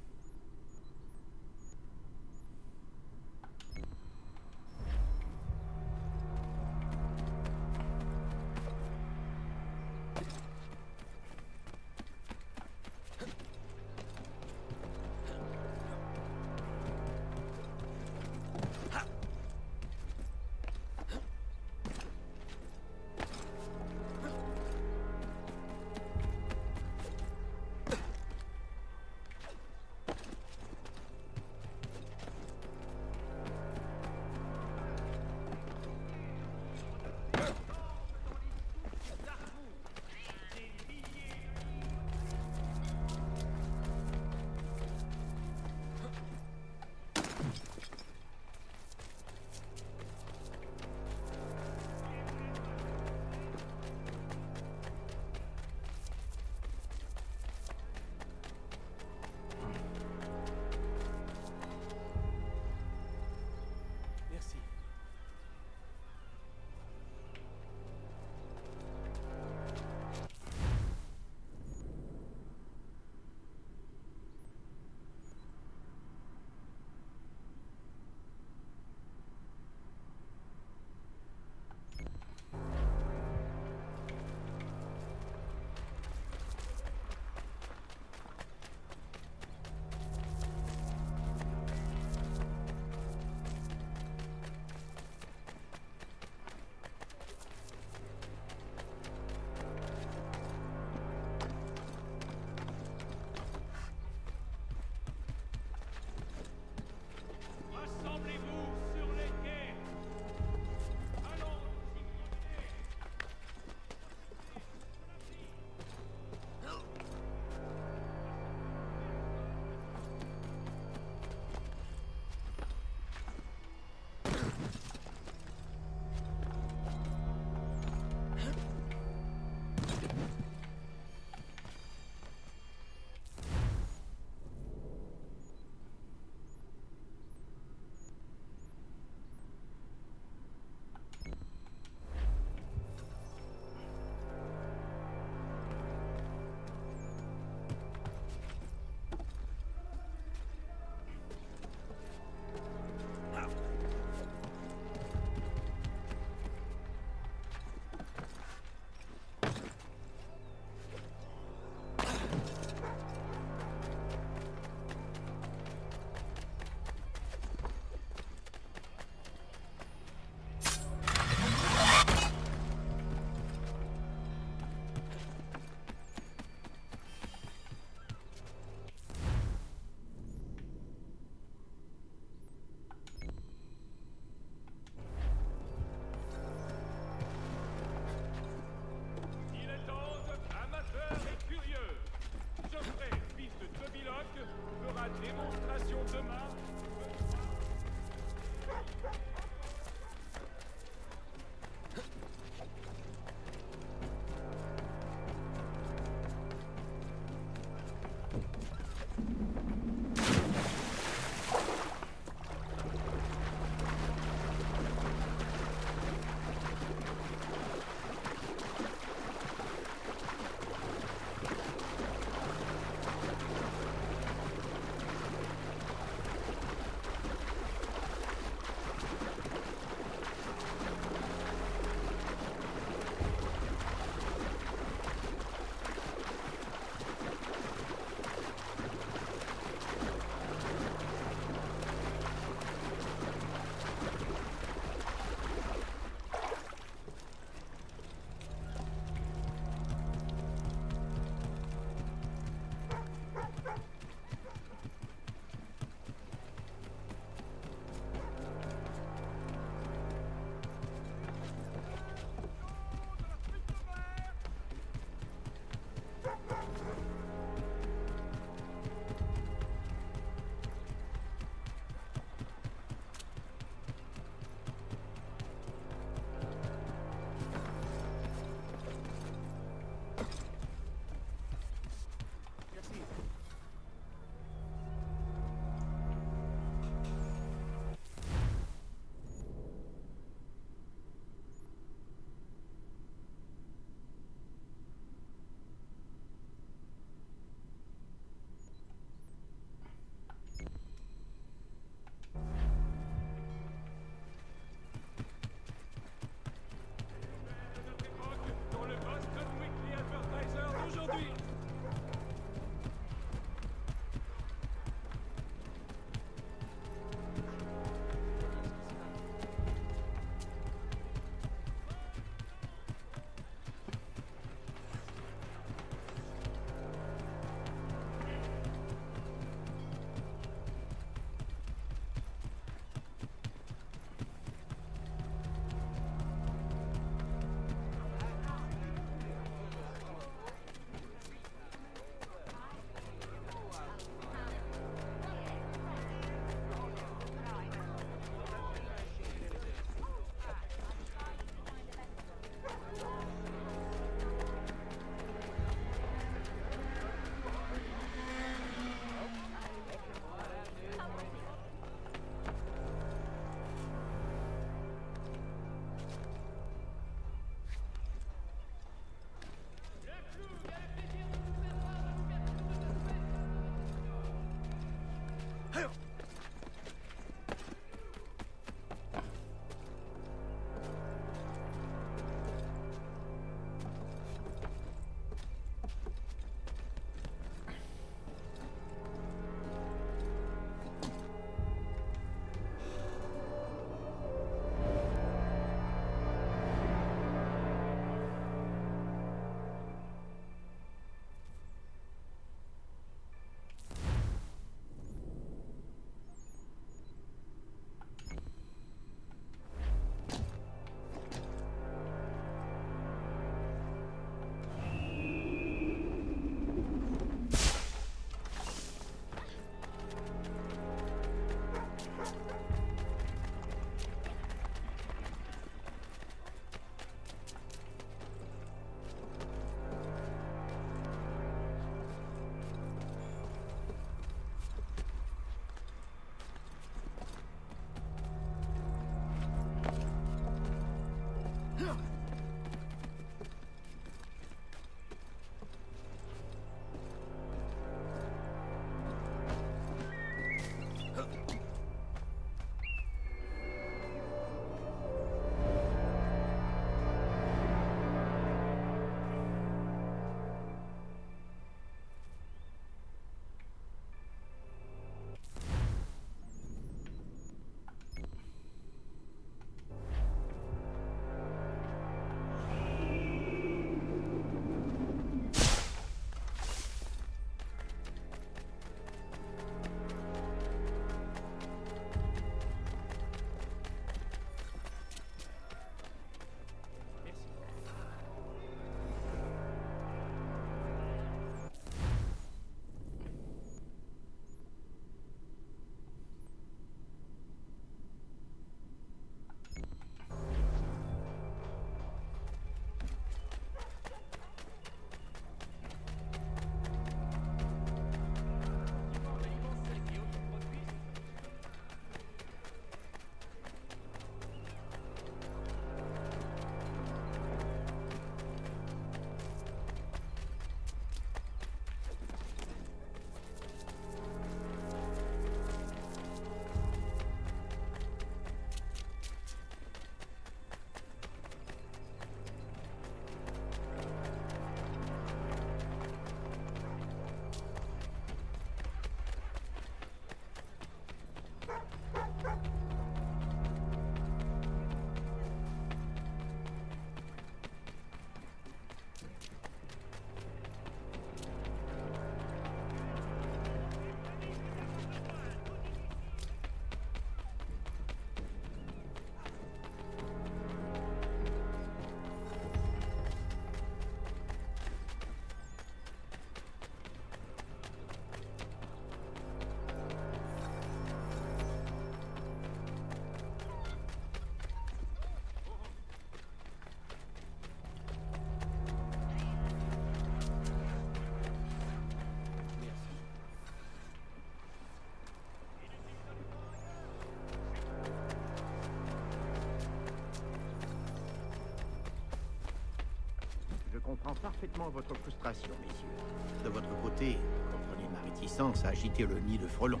Comprends parfaitement votre frustration, messieurs. De votre côté, comprenez ma réticence à agiter le nid de frelons.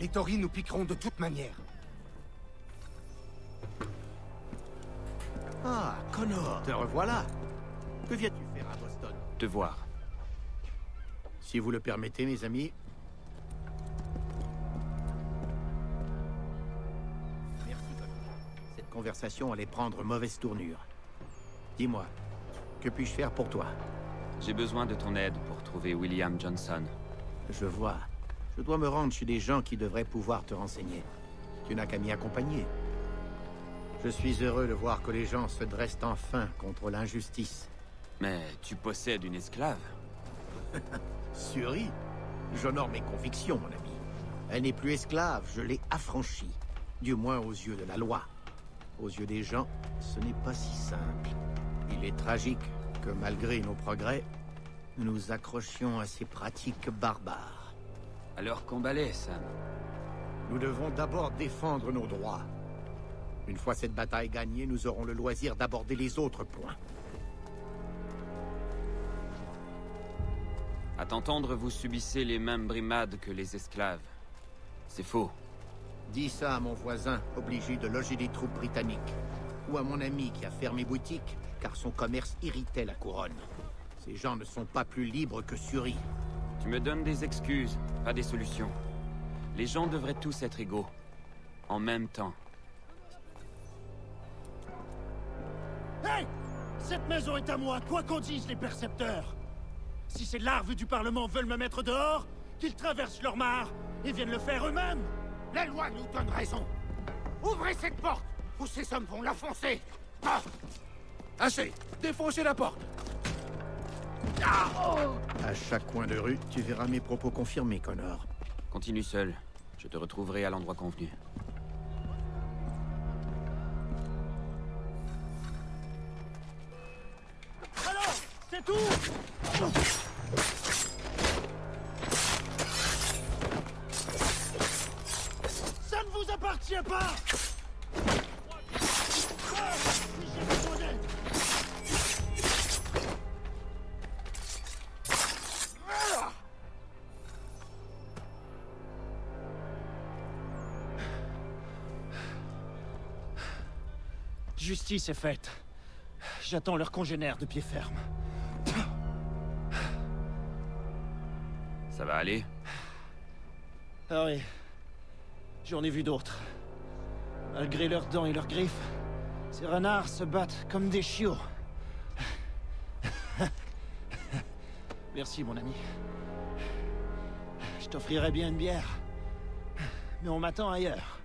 Les Tories nous piqueront de toute manière. Ah, Connor, te revoilà. Que viens-tu faire à Boston? Te voir. Si vous le permettez, mes amis. Merci, Connor. Cette conversation allait prendre mauvaise tournure. Dis-moi, que puis-je faire pour toi? J'ai besoin de ton aide pour trouver William Johnson. Je vois. Je dois me rendre chez des gens qui devraient pouvoir te renseigner. Tu n'as qu'à m'y accompagner. Je suis heureux de voir que les gens se dressent enfin contre l'injustice. Mais tu possèdes une esclave Suri J'honore mes convictions, mon ami. Elle n'est plus esclave, je l'ai affranchie. Du moins aux yeux de la loi. Aux yeux des gens, ce n'est pas si simple. Il est tragique que malgré nos progrès, nous nous accrochions à ces pratiques barbares. Alors combat-les, Sam. Nous devons d'abord défendre nos droits. Une fois cette bataille gagnée, nous aurons le loisir d'aborder les autres points. À t'entendre, vous subissez les mêmes brimades que les esclaves. C'est faux. Dis ça à mon voisin, obligé de loger des troupes britanniques. Ou à mon ami qui a fermé boutique, car son commerce irritait la couronne. Ces gens ne sont pas plus libres que Suri. Tu me donnes des excuses, pas des solutions. Les gens devraient tous être égaux. En même temps. Hey Cette maison est à moi, quoi qu'en disent les percepteurs Si ces larves du Parlement veulent me mettre dehors, qu'ils traversent leur mare et viennent le faire eux-mêmes La loi nous donne raison. Ouvrez cette porte, ces hommes vont la foncer. Ah Assez Défoncez la porte Ah À chaque coin de rue, tu verras mes propos confirmés, Connor. Continue seul. Je te retrouverai à l'endroit convenu. Alors C'est tout Justice est faite. J'attends leur congénère de pied ferme. Ça va aller? Ah oui. J'en ai vu d'autres. Malgré leurs dents et leurs griffes, ces renards se battent comme des chiots. Merci, mon ami. Je t'offrirai bien une bière. Mais on m'attend ailleurs.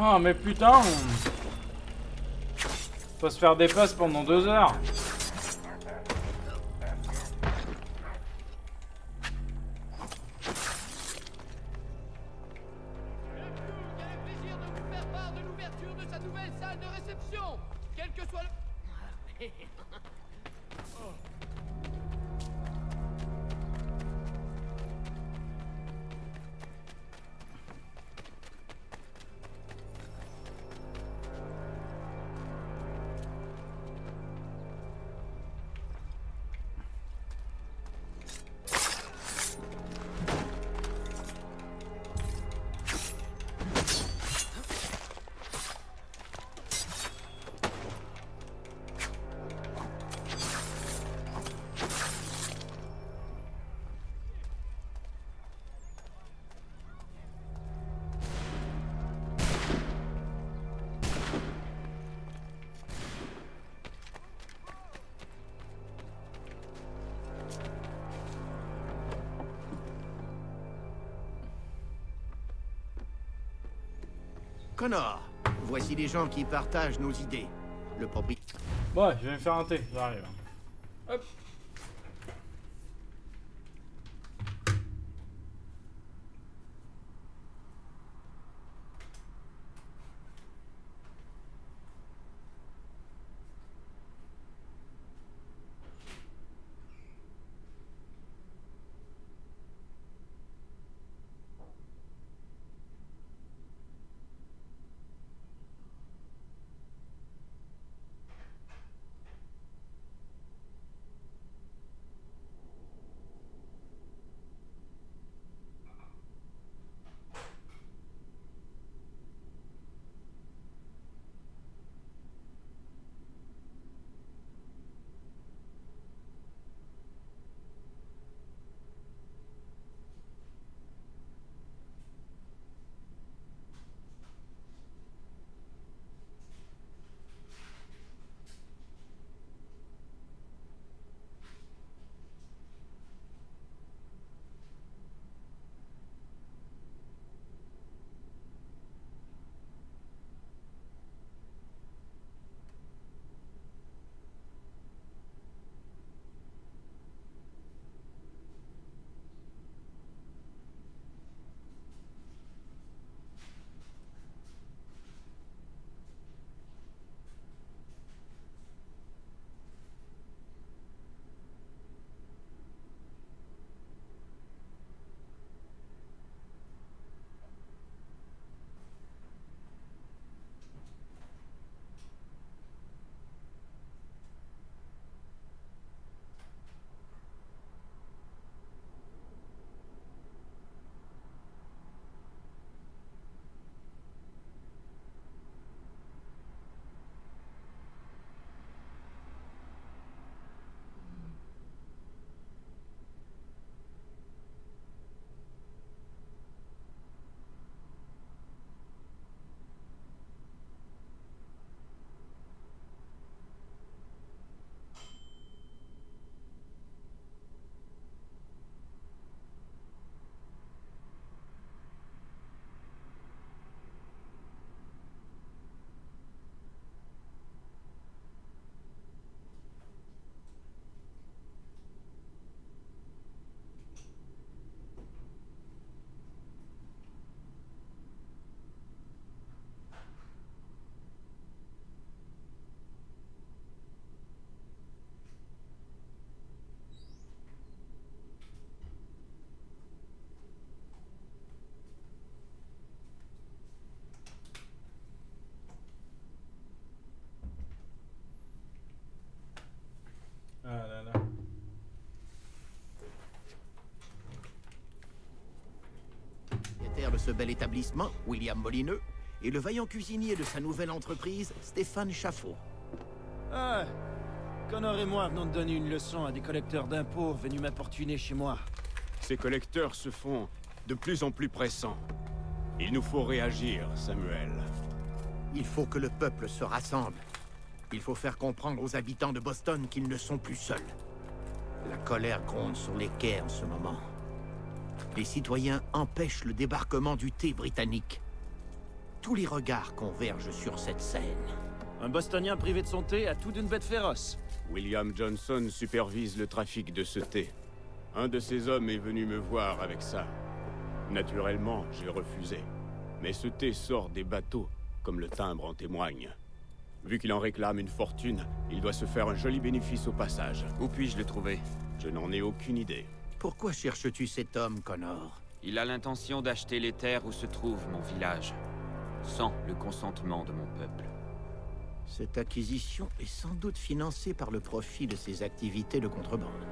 Oh mais putain Faut se faire des passes pendant deux heures. Connor, voici les gens qui partagent nos idées. Le propriétaire... Bon, je vais me faire un thé, j'arrive. Hop. Bel établissement, William Molineux, et le vaillant cuisinier de sa nouvelle entreprise, Stéphane Chaffot. Ah Connor et moi venons de donner une leçon à des collecteurs d'impôts venus m'importuner chez moi. Ces collecteurs se font de plus en plus pressants. Il nous faut réagir, Samuel. Il faut que le peuple se rassemble. Il faut faire comprendre aux habitants de Boston qu'ils ne sont plus seuls. La colère gronde sur les quais en ce moment. Les citoyens empêchent le débarquement du thé britannique. Tous les regards convergent sur cette scène. Un Bostonien privé de son thé a tout d'une bête féroce. William Johnson supervise le trafic de ce thé. Un de ses hommes est venu me voir avec ça. Naturellement, j'ai refusé. Mais ce thé sort des bateaux, comme le timbre en témoigne. Vu qu'il en réclame une fortune, il doit se faire un joli bénéfice au passage. Où puis-je le trouver? Je n'en ai aucune idée. Pourquoi cherches-tu cet homme, Connor? Il a l'intention d'acheter les terres où se trouve mon village, sans le consentement de mon peuple. Cette acquisition est sans doute financée par le profit de ses activités de contrebande.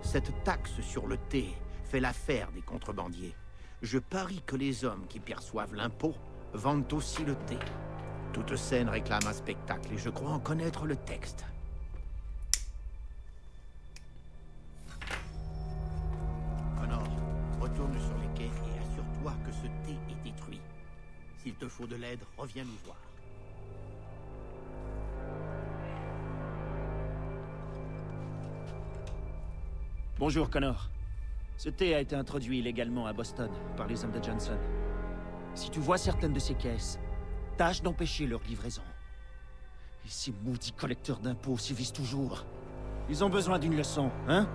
Cette taxe sur le thé fait l'affaire des contrebandiers. Je parie que les hommes qui perçoivent l'impôt vendent aussi le thé. Toute scène réclame un spectacle et je crois en connaître le texte. Retourne sur les quais et assure-toi que ce thé est détruit. S'il te faut de l'aide, reviens nous voir. Bonjour, Connor. Ce thé a été introduit illégalement à Boston par les hommes de Johnson. Si tu vois certaines de ces caisses, tâche d'empêcher leur livraison. Et ces maudits collecteurs d'impôts s'y visent toujours. Ils ont besoin d'une leçon, hein?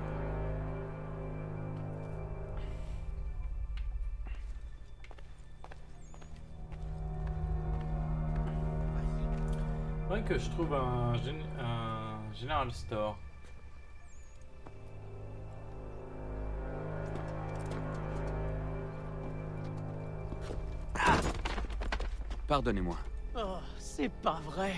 Faudrait que je trouve un, un General Store. Pardonnez-moi. Oh, c'est pas vrai.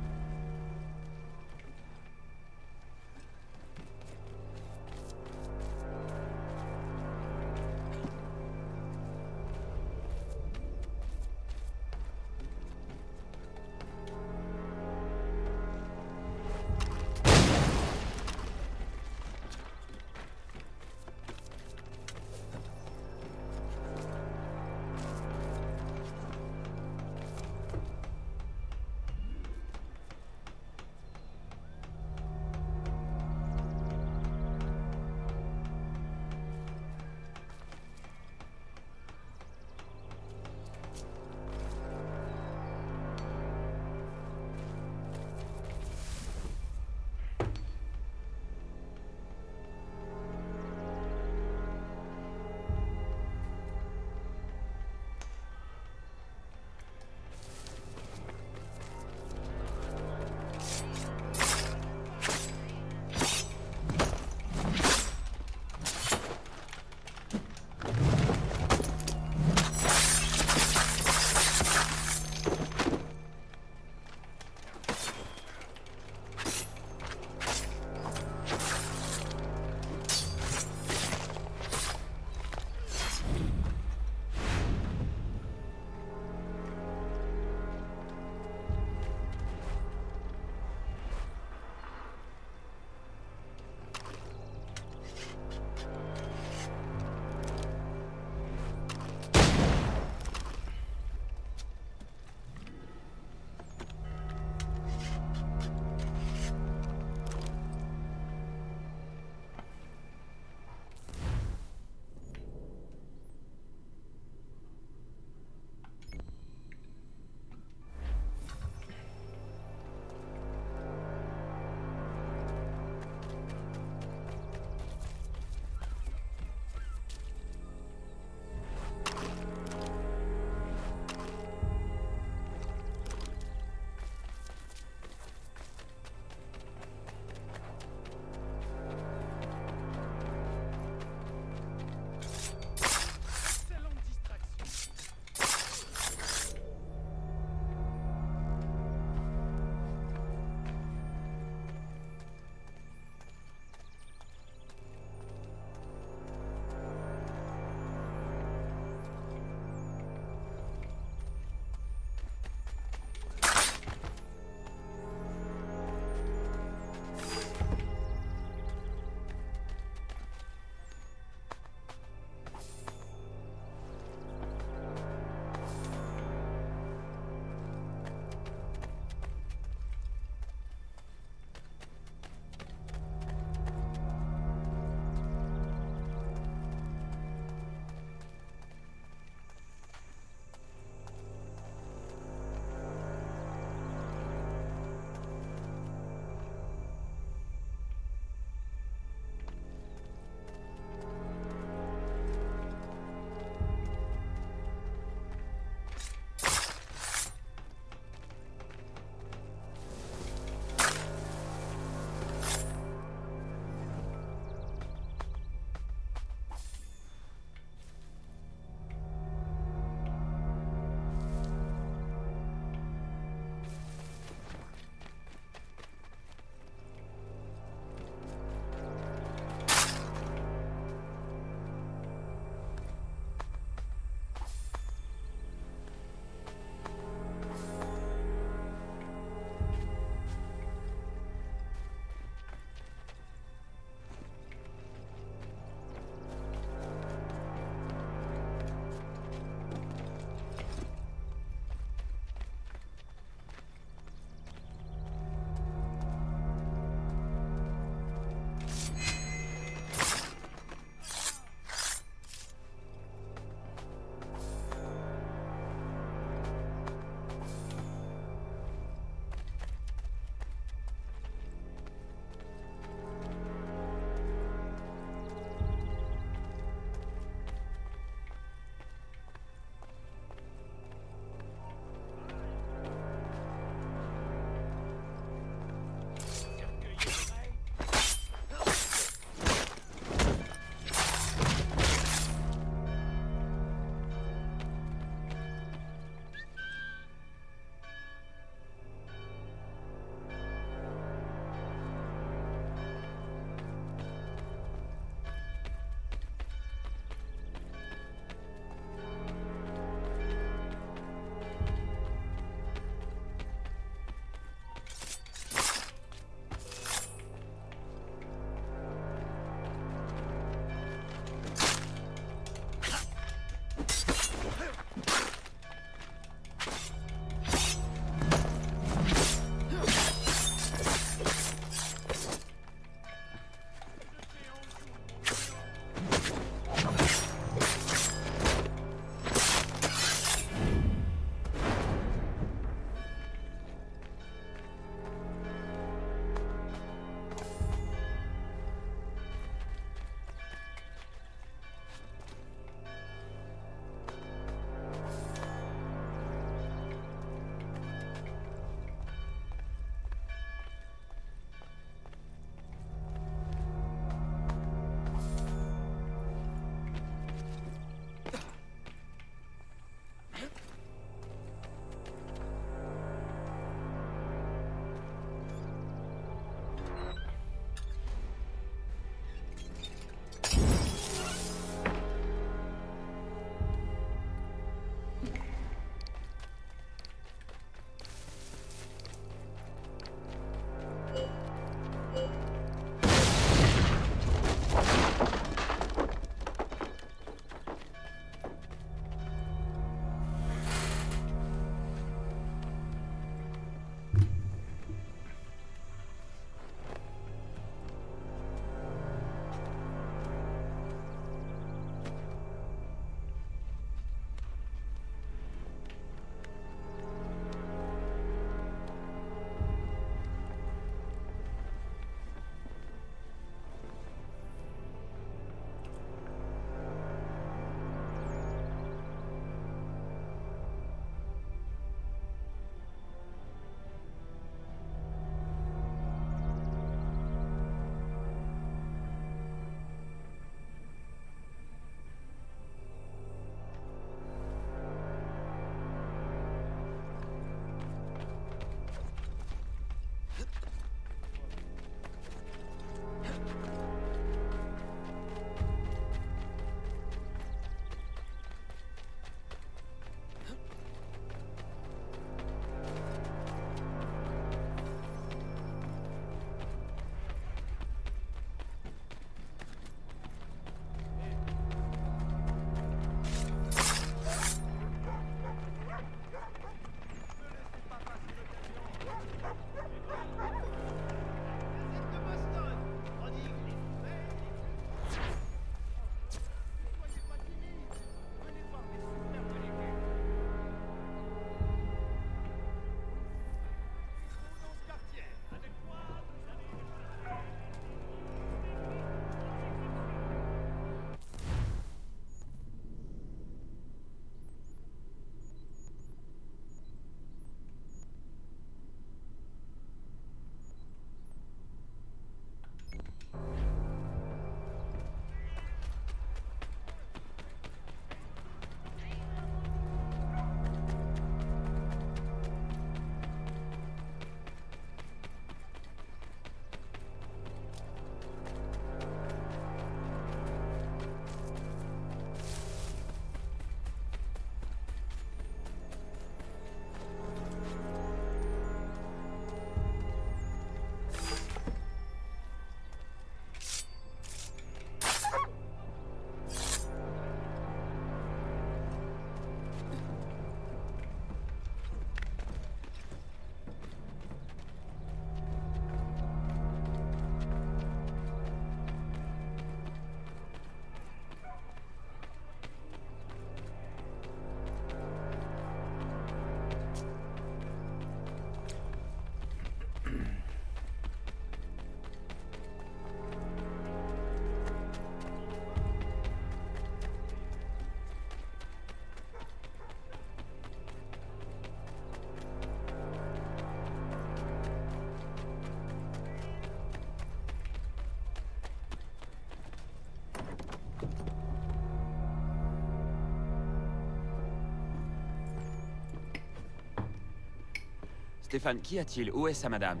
Stéphane, qu'y a-t-il Où est Sam Adams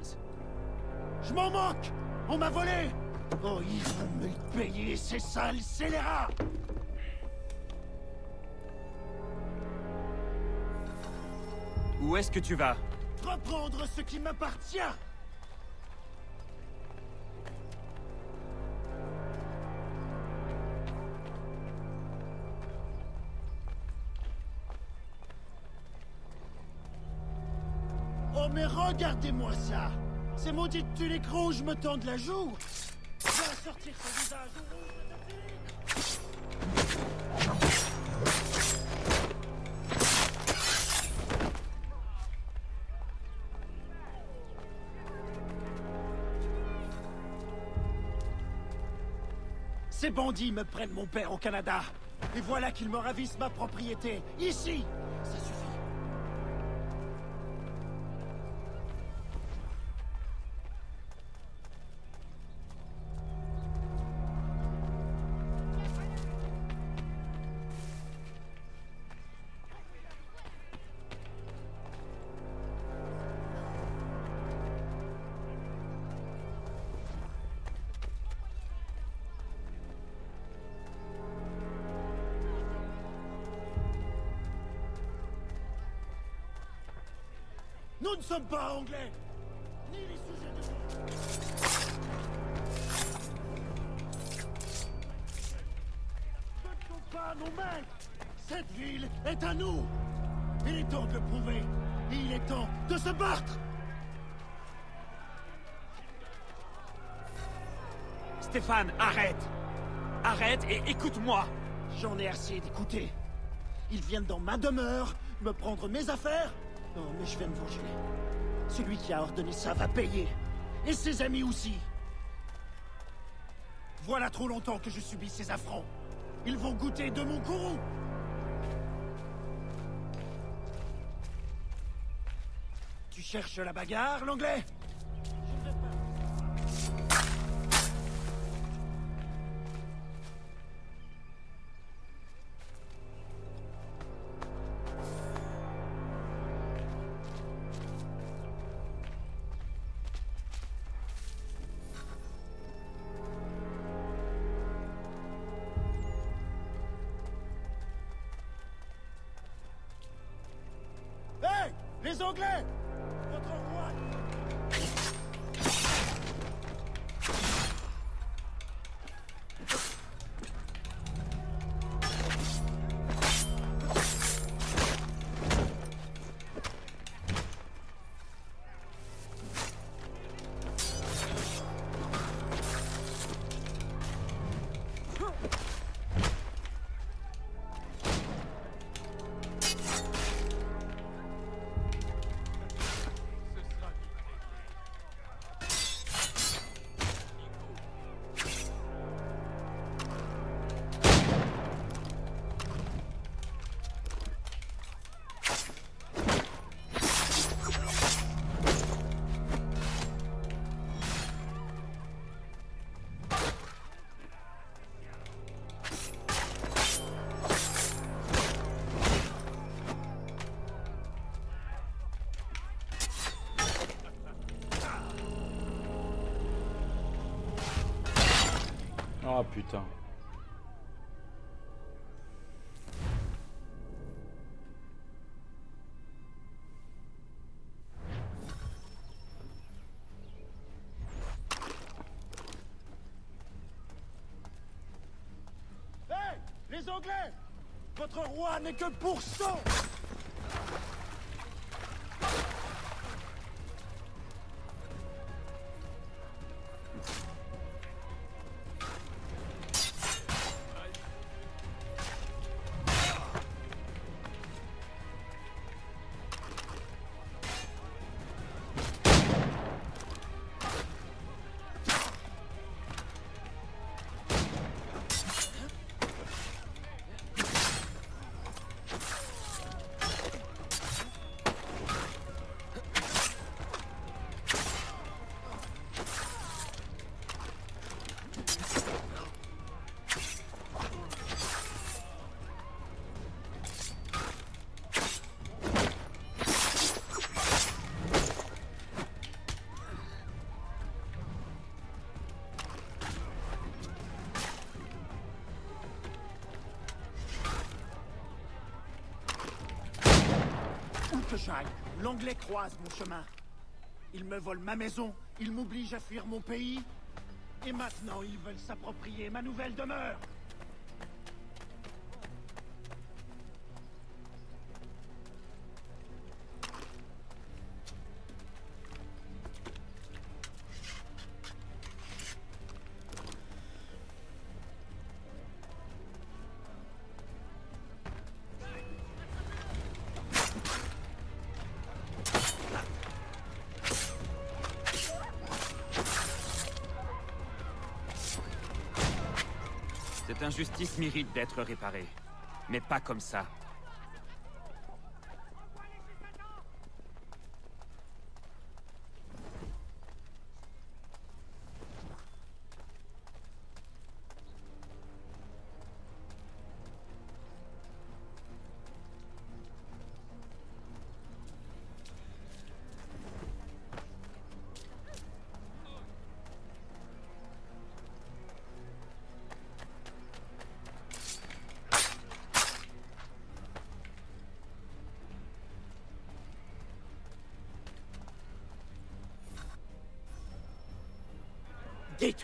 Je m'en moque On m'a volé Oh, ils vont me le payer, ces sales scélérats Où est-ce que tu vas Reprendre ce qui m'appartient regardez-moi ça. Ces maudites tuniques rouges me tendent la joue. Va sortir son visage Ces bandits me prennent mon père au Canada. Et voilà qu'ils me ravissent ma propriété, ici sommes pas anglais. Ni les sujets de... Ne sont pas nos maîtres Cette ville est à nous. Il est temps de prouver. Il est temps de se battre. Stéphane, arrête. Arrête et écoute-moi. J'en ai assez d'écouter. Ils viennent dans ma demeure, me prendre mes affaires. Non, mais je vais me venger. Celui qui a ordonné ça va payer. Et ses amis aussi. Voilà trop longtemps que je subis ces affronts. Ils vont goûter de mon courroux. Tu cherches la bagarre, l'anglais? Ah putain. Les Anglais Votre roi n'est que pour sang l'anglais croise mon chemin. Ils me volent ma maison, ils m'obligent à fuir mon pays. Et maintenant, ils veulent s'approprier ma nouvelle demeure. Cette injustice mérite d'être réparée. Mais pas comme ça.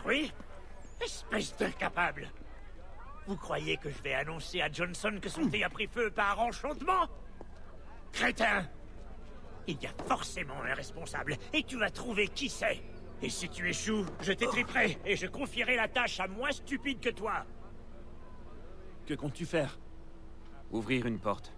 Détruit Espèce d'incapable Vous croyez que je vais annoncer à Johnson que son thé a pris feu par enchantement? Crétin Il y a forcément un responsable, et tu vas trouver qui c'est. Et si tu échoues, je t'étriperai, et je confierai la tâche à moins stupide que toi. Que comptes-tu faire? Ouvrir une porte.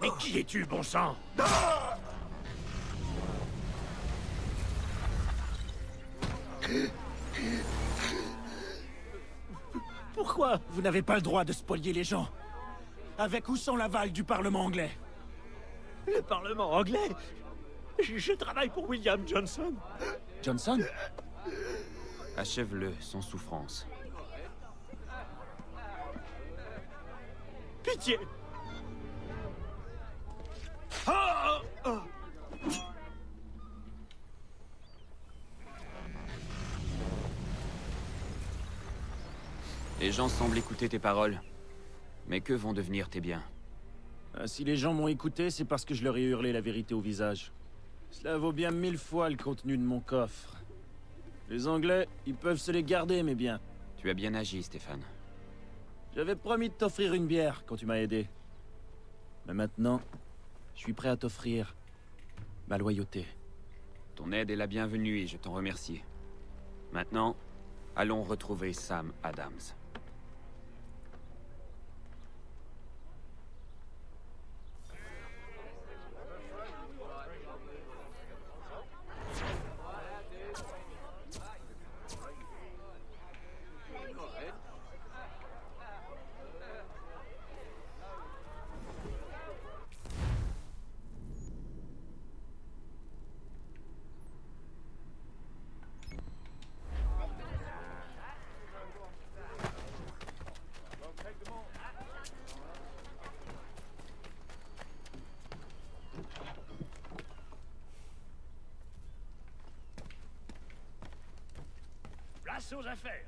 Mais qui es-tu, bon sang. Pourquoi vous n'avez pas le droit de spolier les gens? Avec ou sans l'aval du Parlement anglais? Le Parlement anglais? Je, je travaille pour William Johnson. Johnson? Achève-le sans souffrance. Pitié Ah Ah Les gens semblent écouter tes paroles. Mais que vont devenir tes biens? Ah, Si les gens m'ont écouté, c'est parce que je leur ai hurlé la vérité au visage. Cela vaut bien mille fois le contenu de mon coffre. Les Anglais, ils peuvent se les garder, mes biens. Tu as bien agi, Stéphane. J'avais promis de t'offrir une bière quand tu m'as aidé. Mais maintenant, je suis prêt à t'offrir ma loyauté. Ton aide est la bienvenue et je t'en remercie. Maintenant, allons retrouver Sam Adams. Affaires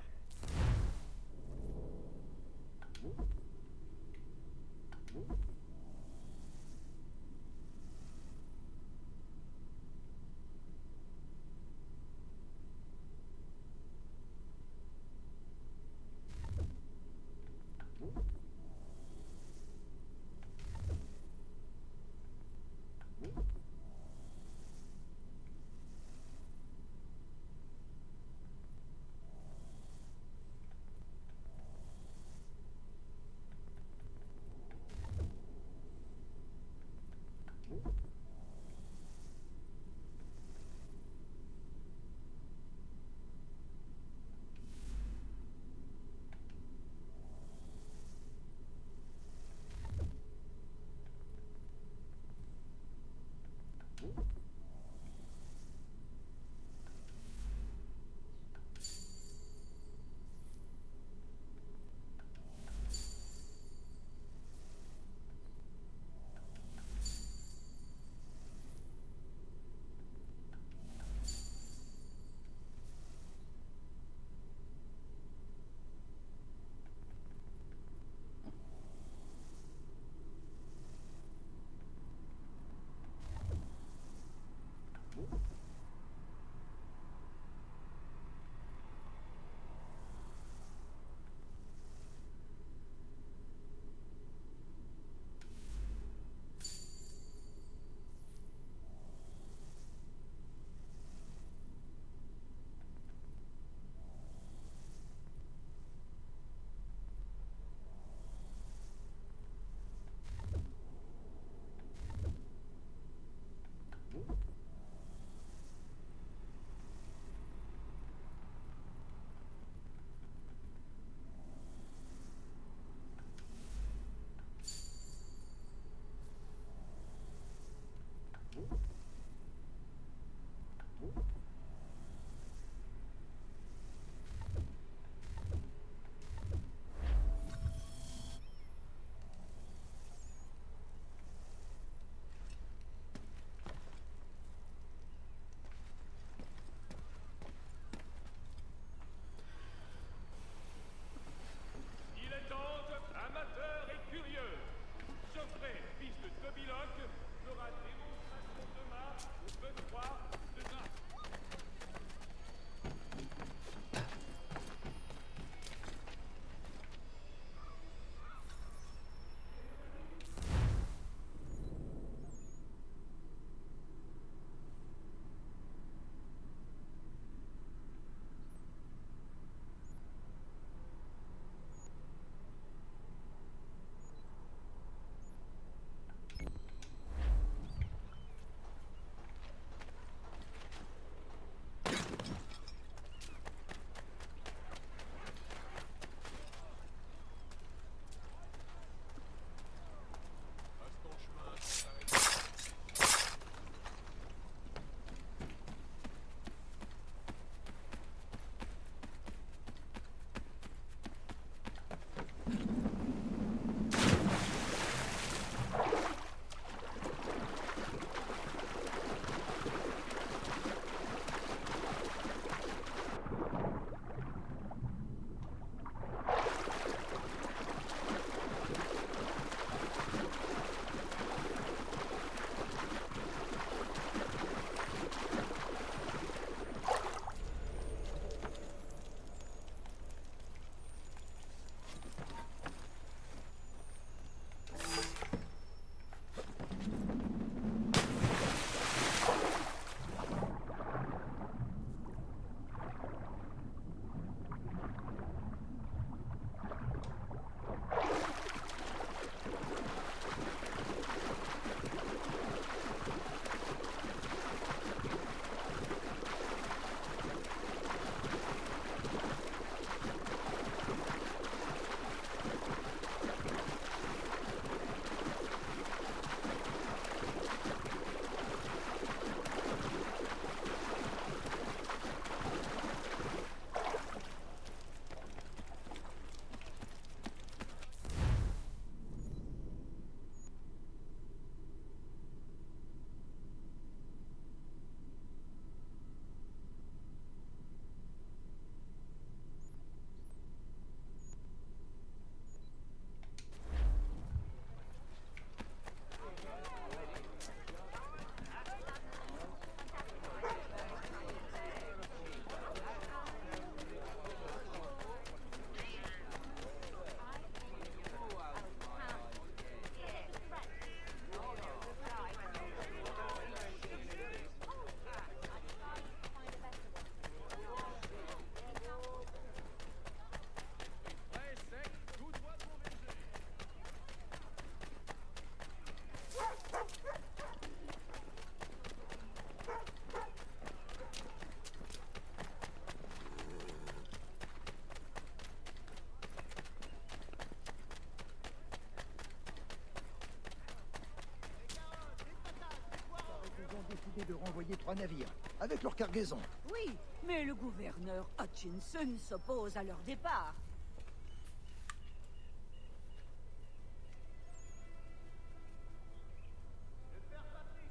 de renvoyer trois navires, avec leur cargaison. Oui, mais le gouverneur Hutchinson s'oppose à leur départ.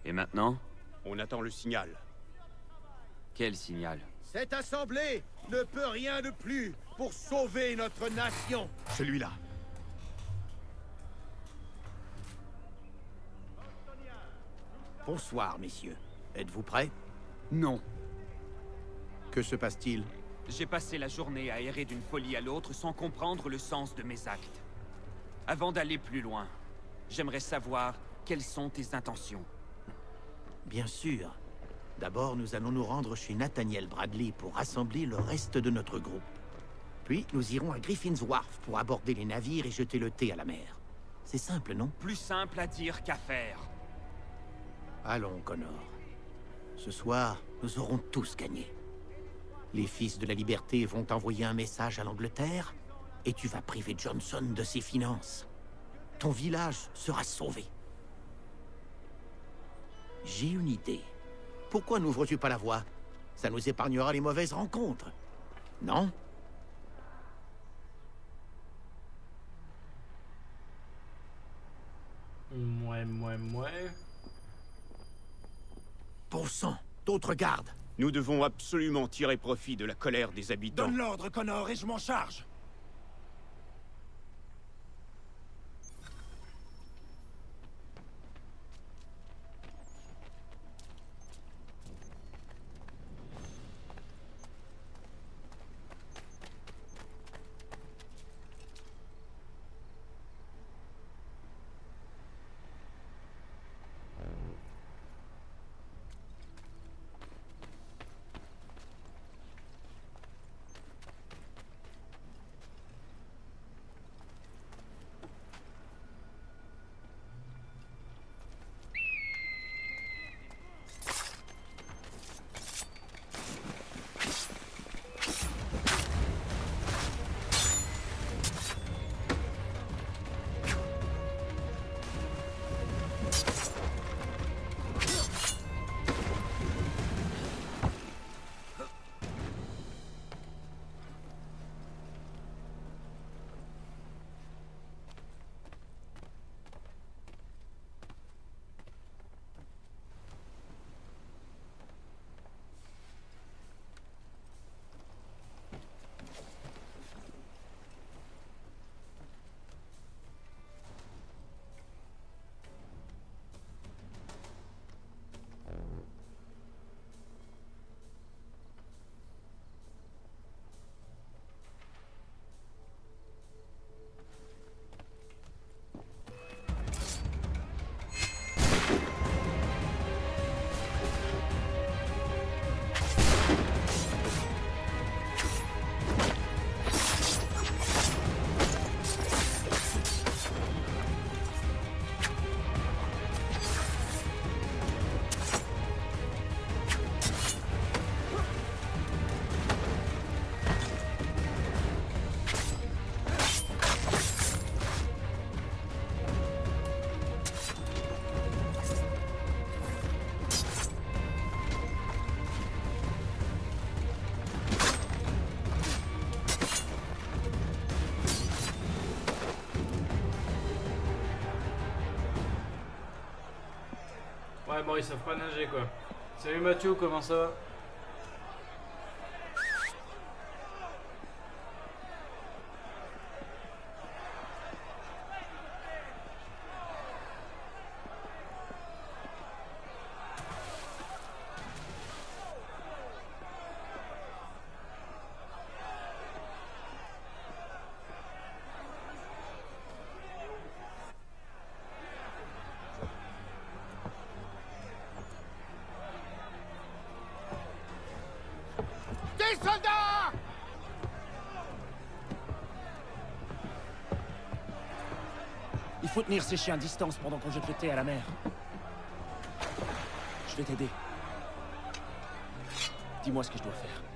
Et maintenant? On attend le signal. Quel signal? Cette assemblée ne peut rien de plus pour sauver notre nation. Celui-là. Bonsoir, messieurs. Êtes-vous prêts Non. Que se passe-t-il J'ai passé la journée à errer d'une folie à l'autre sans comprendre le sens de mes actes. Avant d'aller plus loin, j'aimerais savoir quelles sont tes intentions. Bien sûr. D'abord, nous allons nous rendre chez Nathaniel Bradley pour rassembler le reste de notre groupe. Puis, nous irons à Griffin's Wharf pour aborder les navires et jeter le thé à la mer. C'est simple, non? Plus simple à dire qu'à faire. Allons, Connor. Ce soir, nous aurons tous gagné. Les fils de la liberté vont envoyer un message à l'Angleterre, et tu vas priver Johnson de ses finances. Ton village sera sauvé. J'ai une idée. Pourquoi n'ouvres-tu pas la voie? Ça nous épargnera les mauvaises rencontres. Non? Sang, d'autres gardes. Nous devons absolument tirer profit de la colère des habitants. Donne l'ordre, Connor, et je m'en charge. Bon, ils savent pas nager quoi. Salut Mathieu, comment ça va Des soldats Il faut tenir ces chiens à distance pendant qu'on jette le thé à la mer. Je vais t'aider. Dis-moi ce que je dois faire.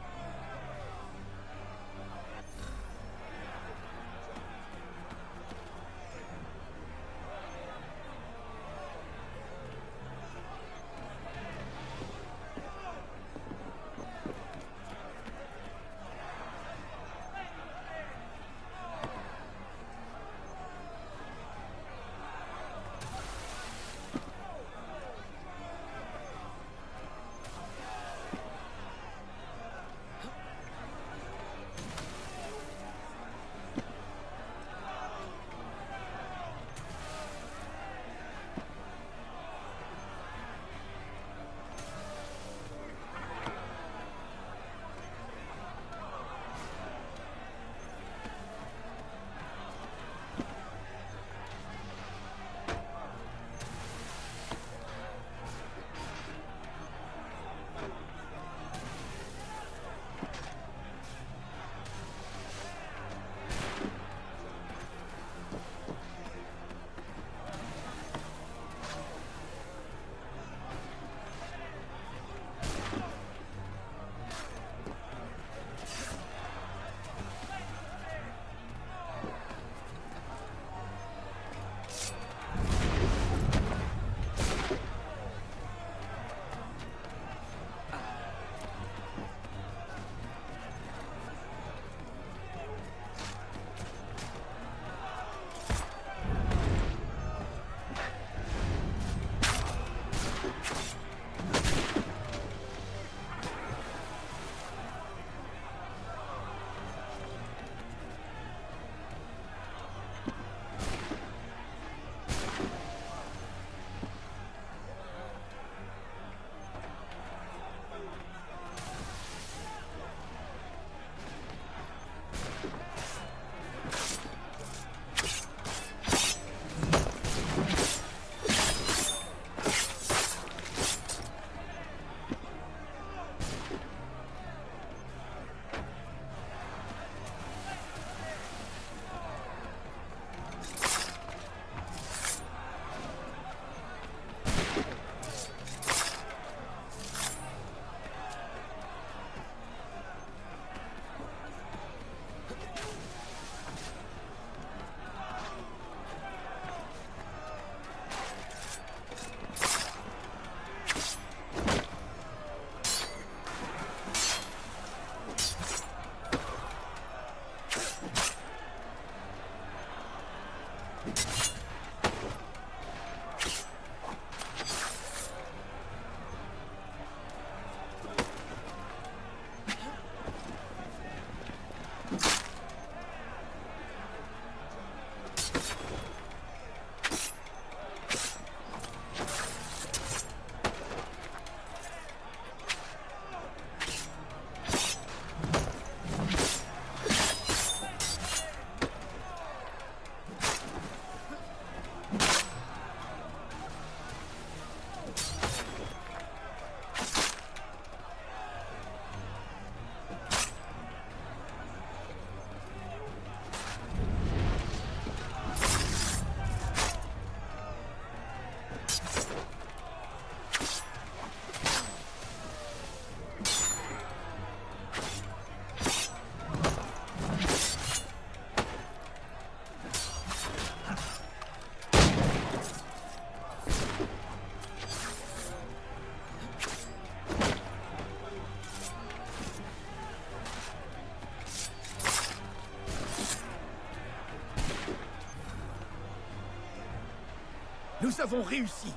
Nous avons réussi.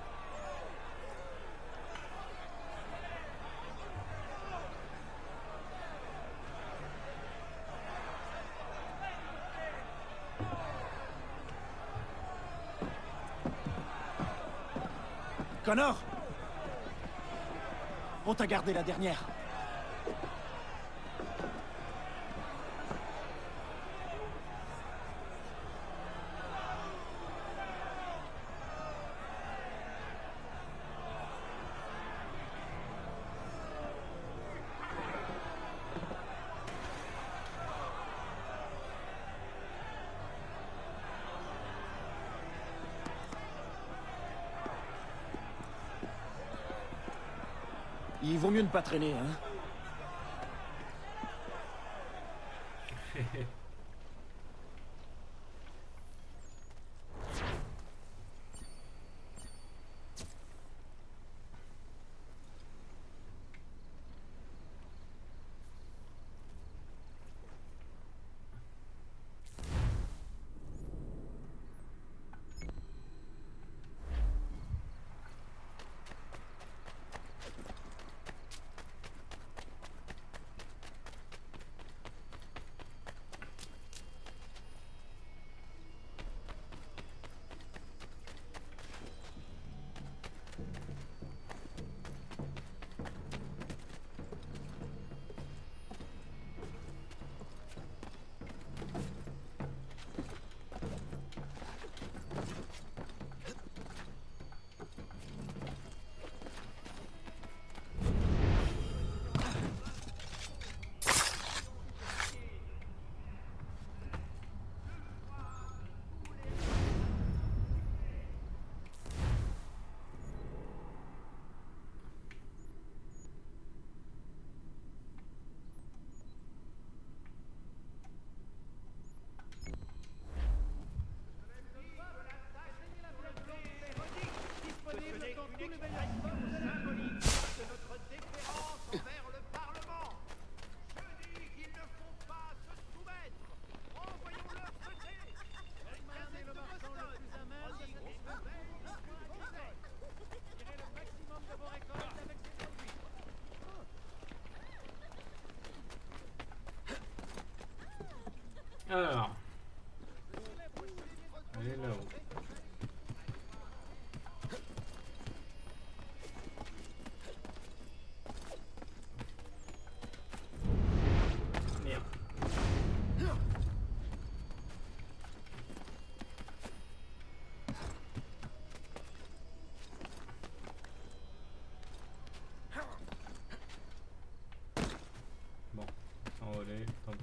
Connor On t'a gardé la dernière. Ne pas traîner, hein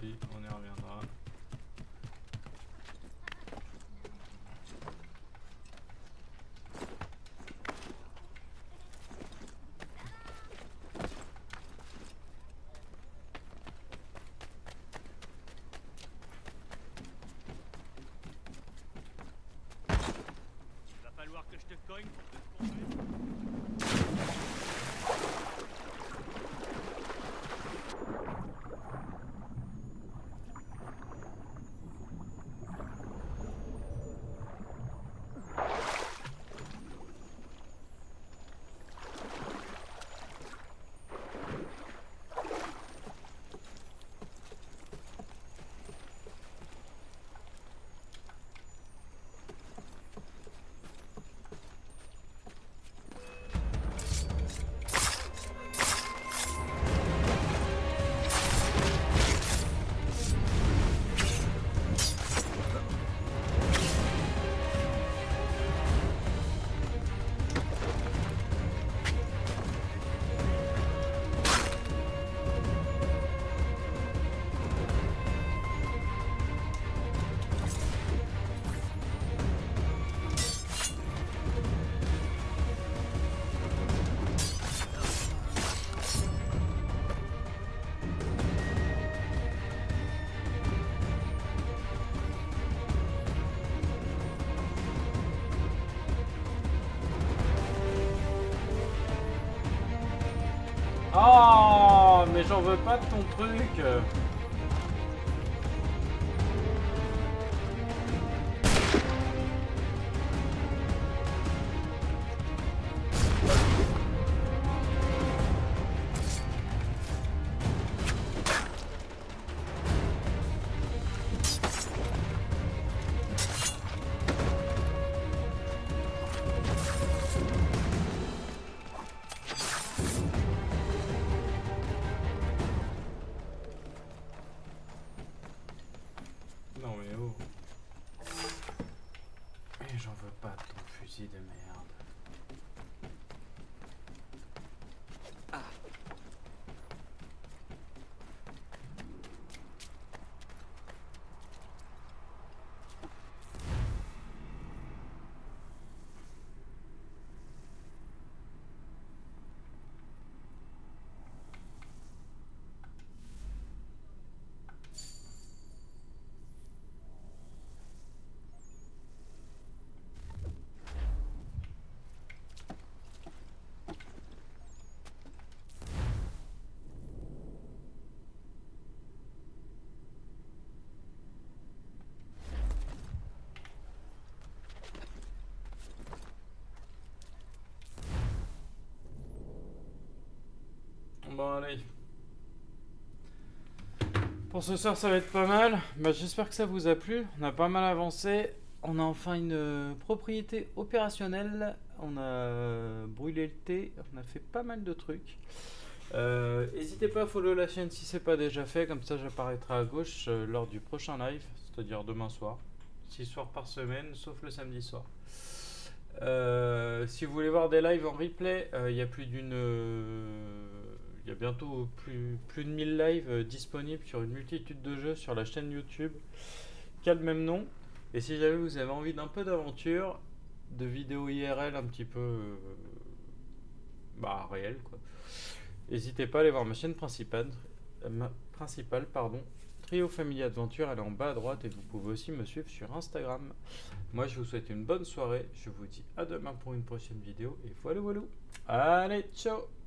on y reviendra. Il va falloir que je te cogne pour te convaincre. J'en veux pas de ton truc. Pour ce soir, ça va être pas mal. Bah, J'espère que ça vous a plu. On a pas mal avancé. On a enfin une euh, propriété opérationnelle. On a brûlé le thé. On a fait pas mal de trucs. Euh, N'hésitez pas à follow la chaîne si c'est pas déjà fait. Comme ça, j'apparaîtrai à gauche euh, lors du prochain live. C'est-à-dire demain soir. 6 soirs par semaine, sauf le samedi soir. Euh, si vous voulez voir des lives en replay, euh, il y a plus d'une. Bientôt plus, de 1000 lives euh, disponibles sur une multitude de jeux sur la chaîne YouTube qui a le même nom. Et si jamais vous avez envie d'un peu d'aventure, de vidéos IRL un petit peu. euh, bah, réel quoi. N'hésitez pas à aller voir ma chaîne principale, euh, ma principale pardon, Trio Family Adventure, elle est en bas à droite et vous pouvez aussi me suivre sur Instagram. Moi je vous souhaite une bonne soirée, je vous dis à demain pour une prochaine vidéo et voilà voilà. Allez, ciao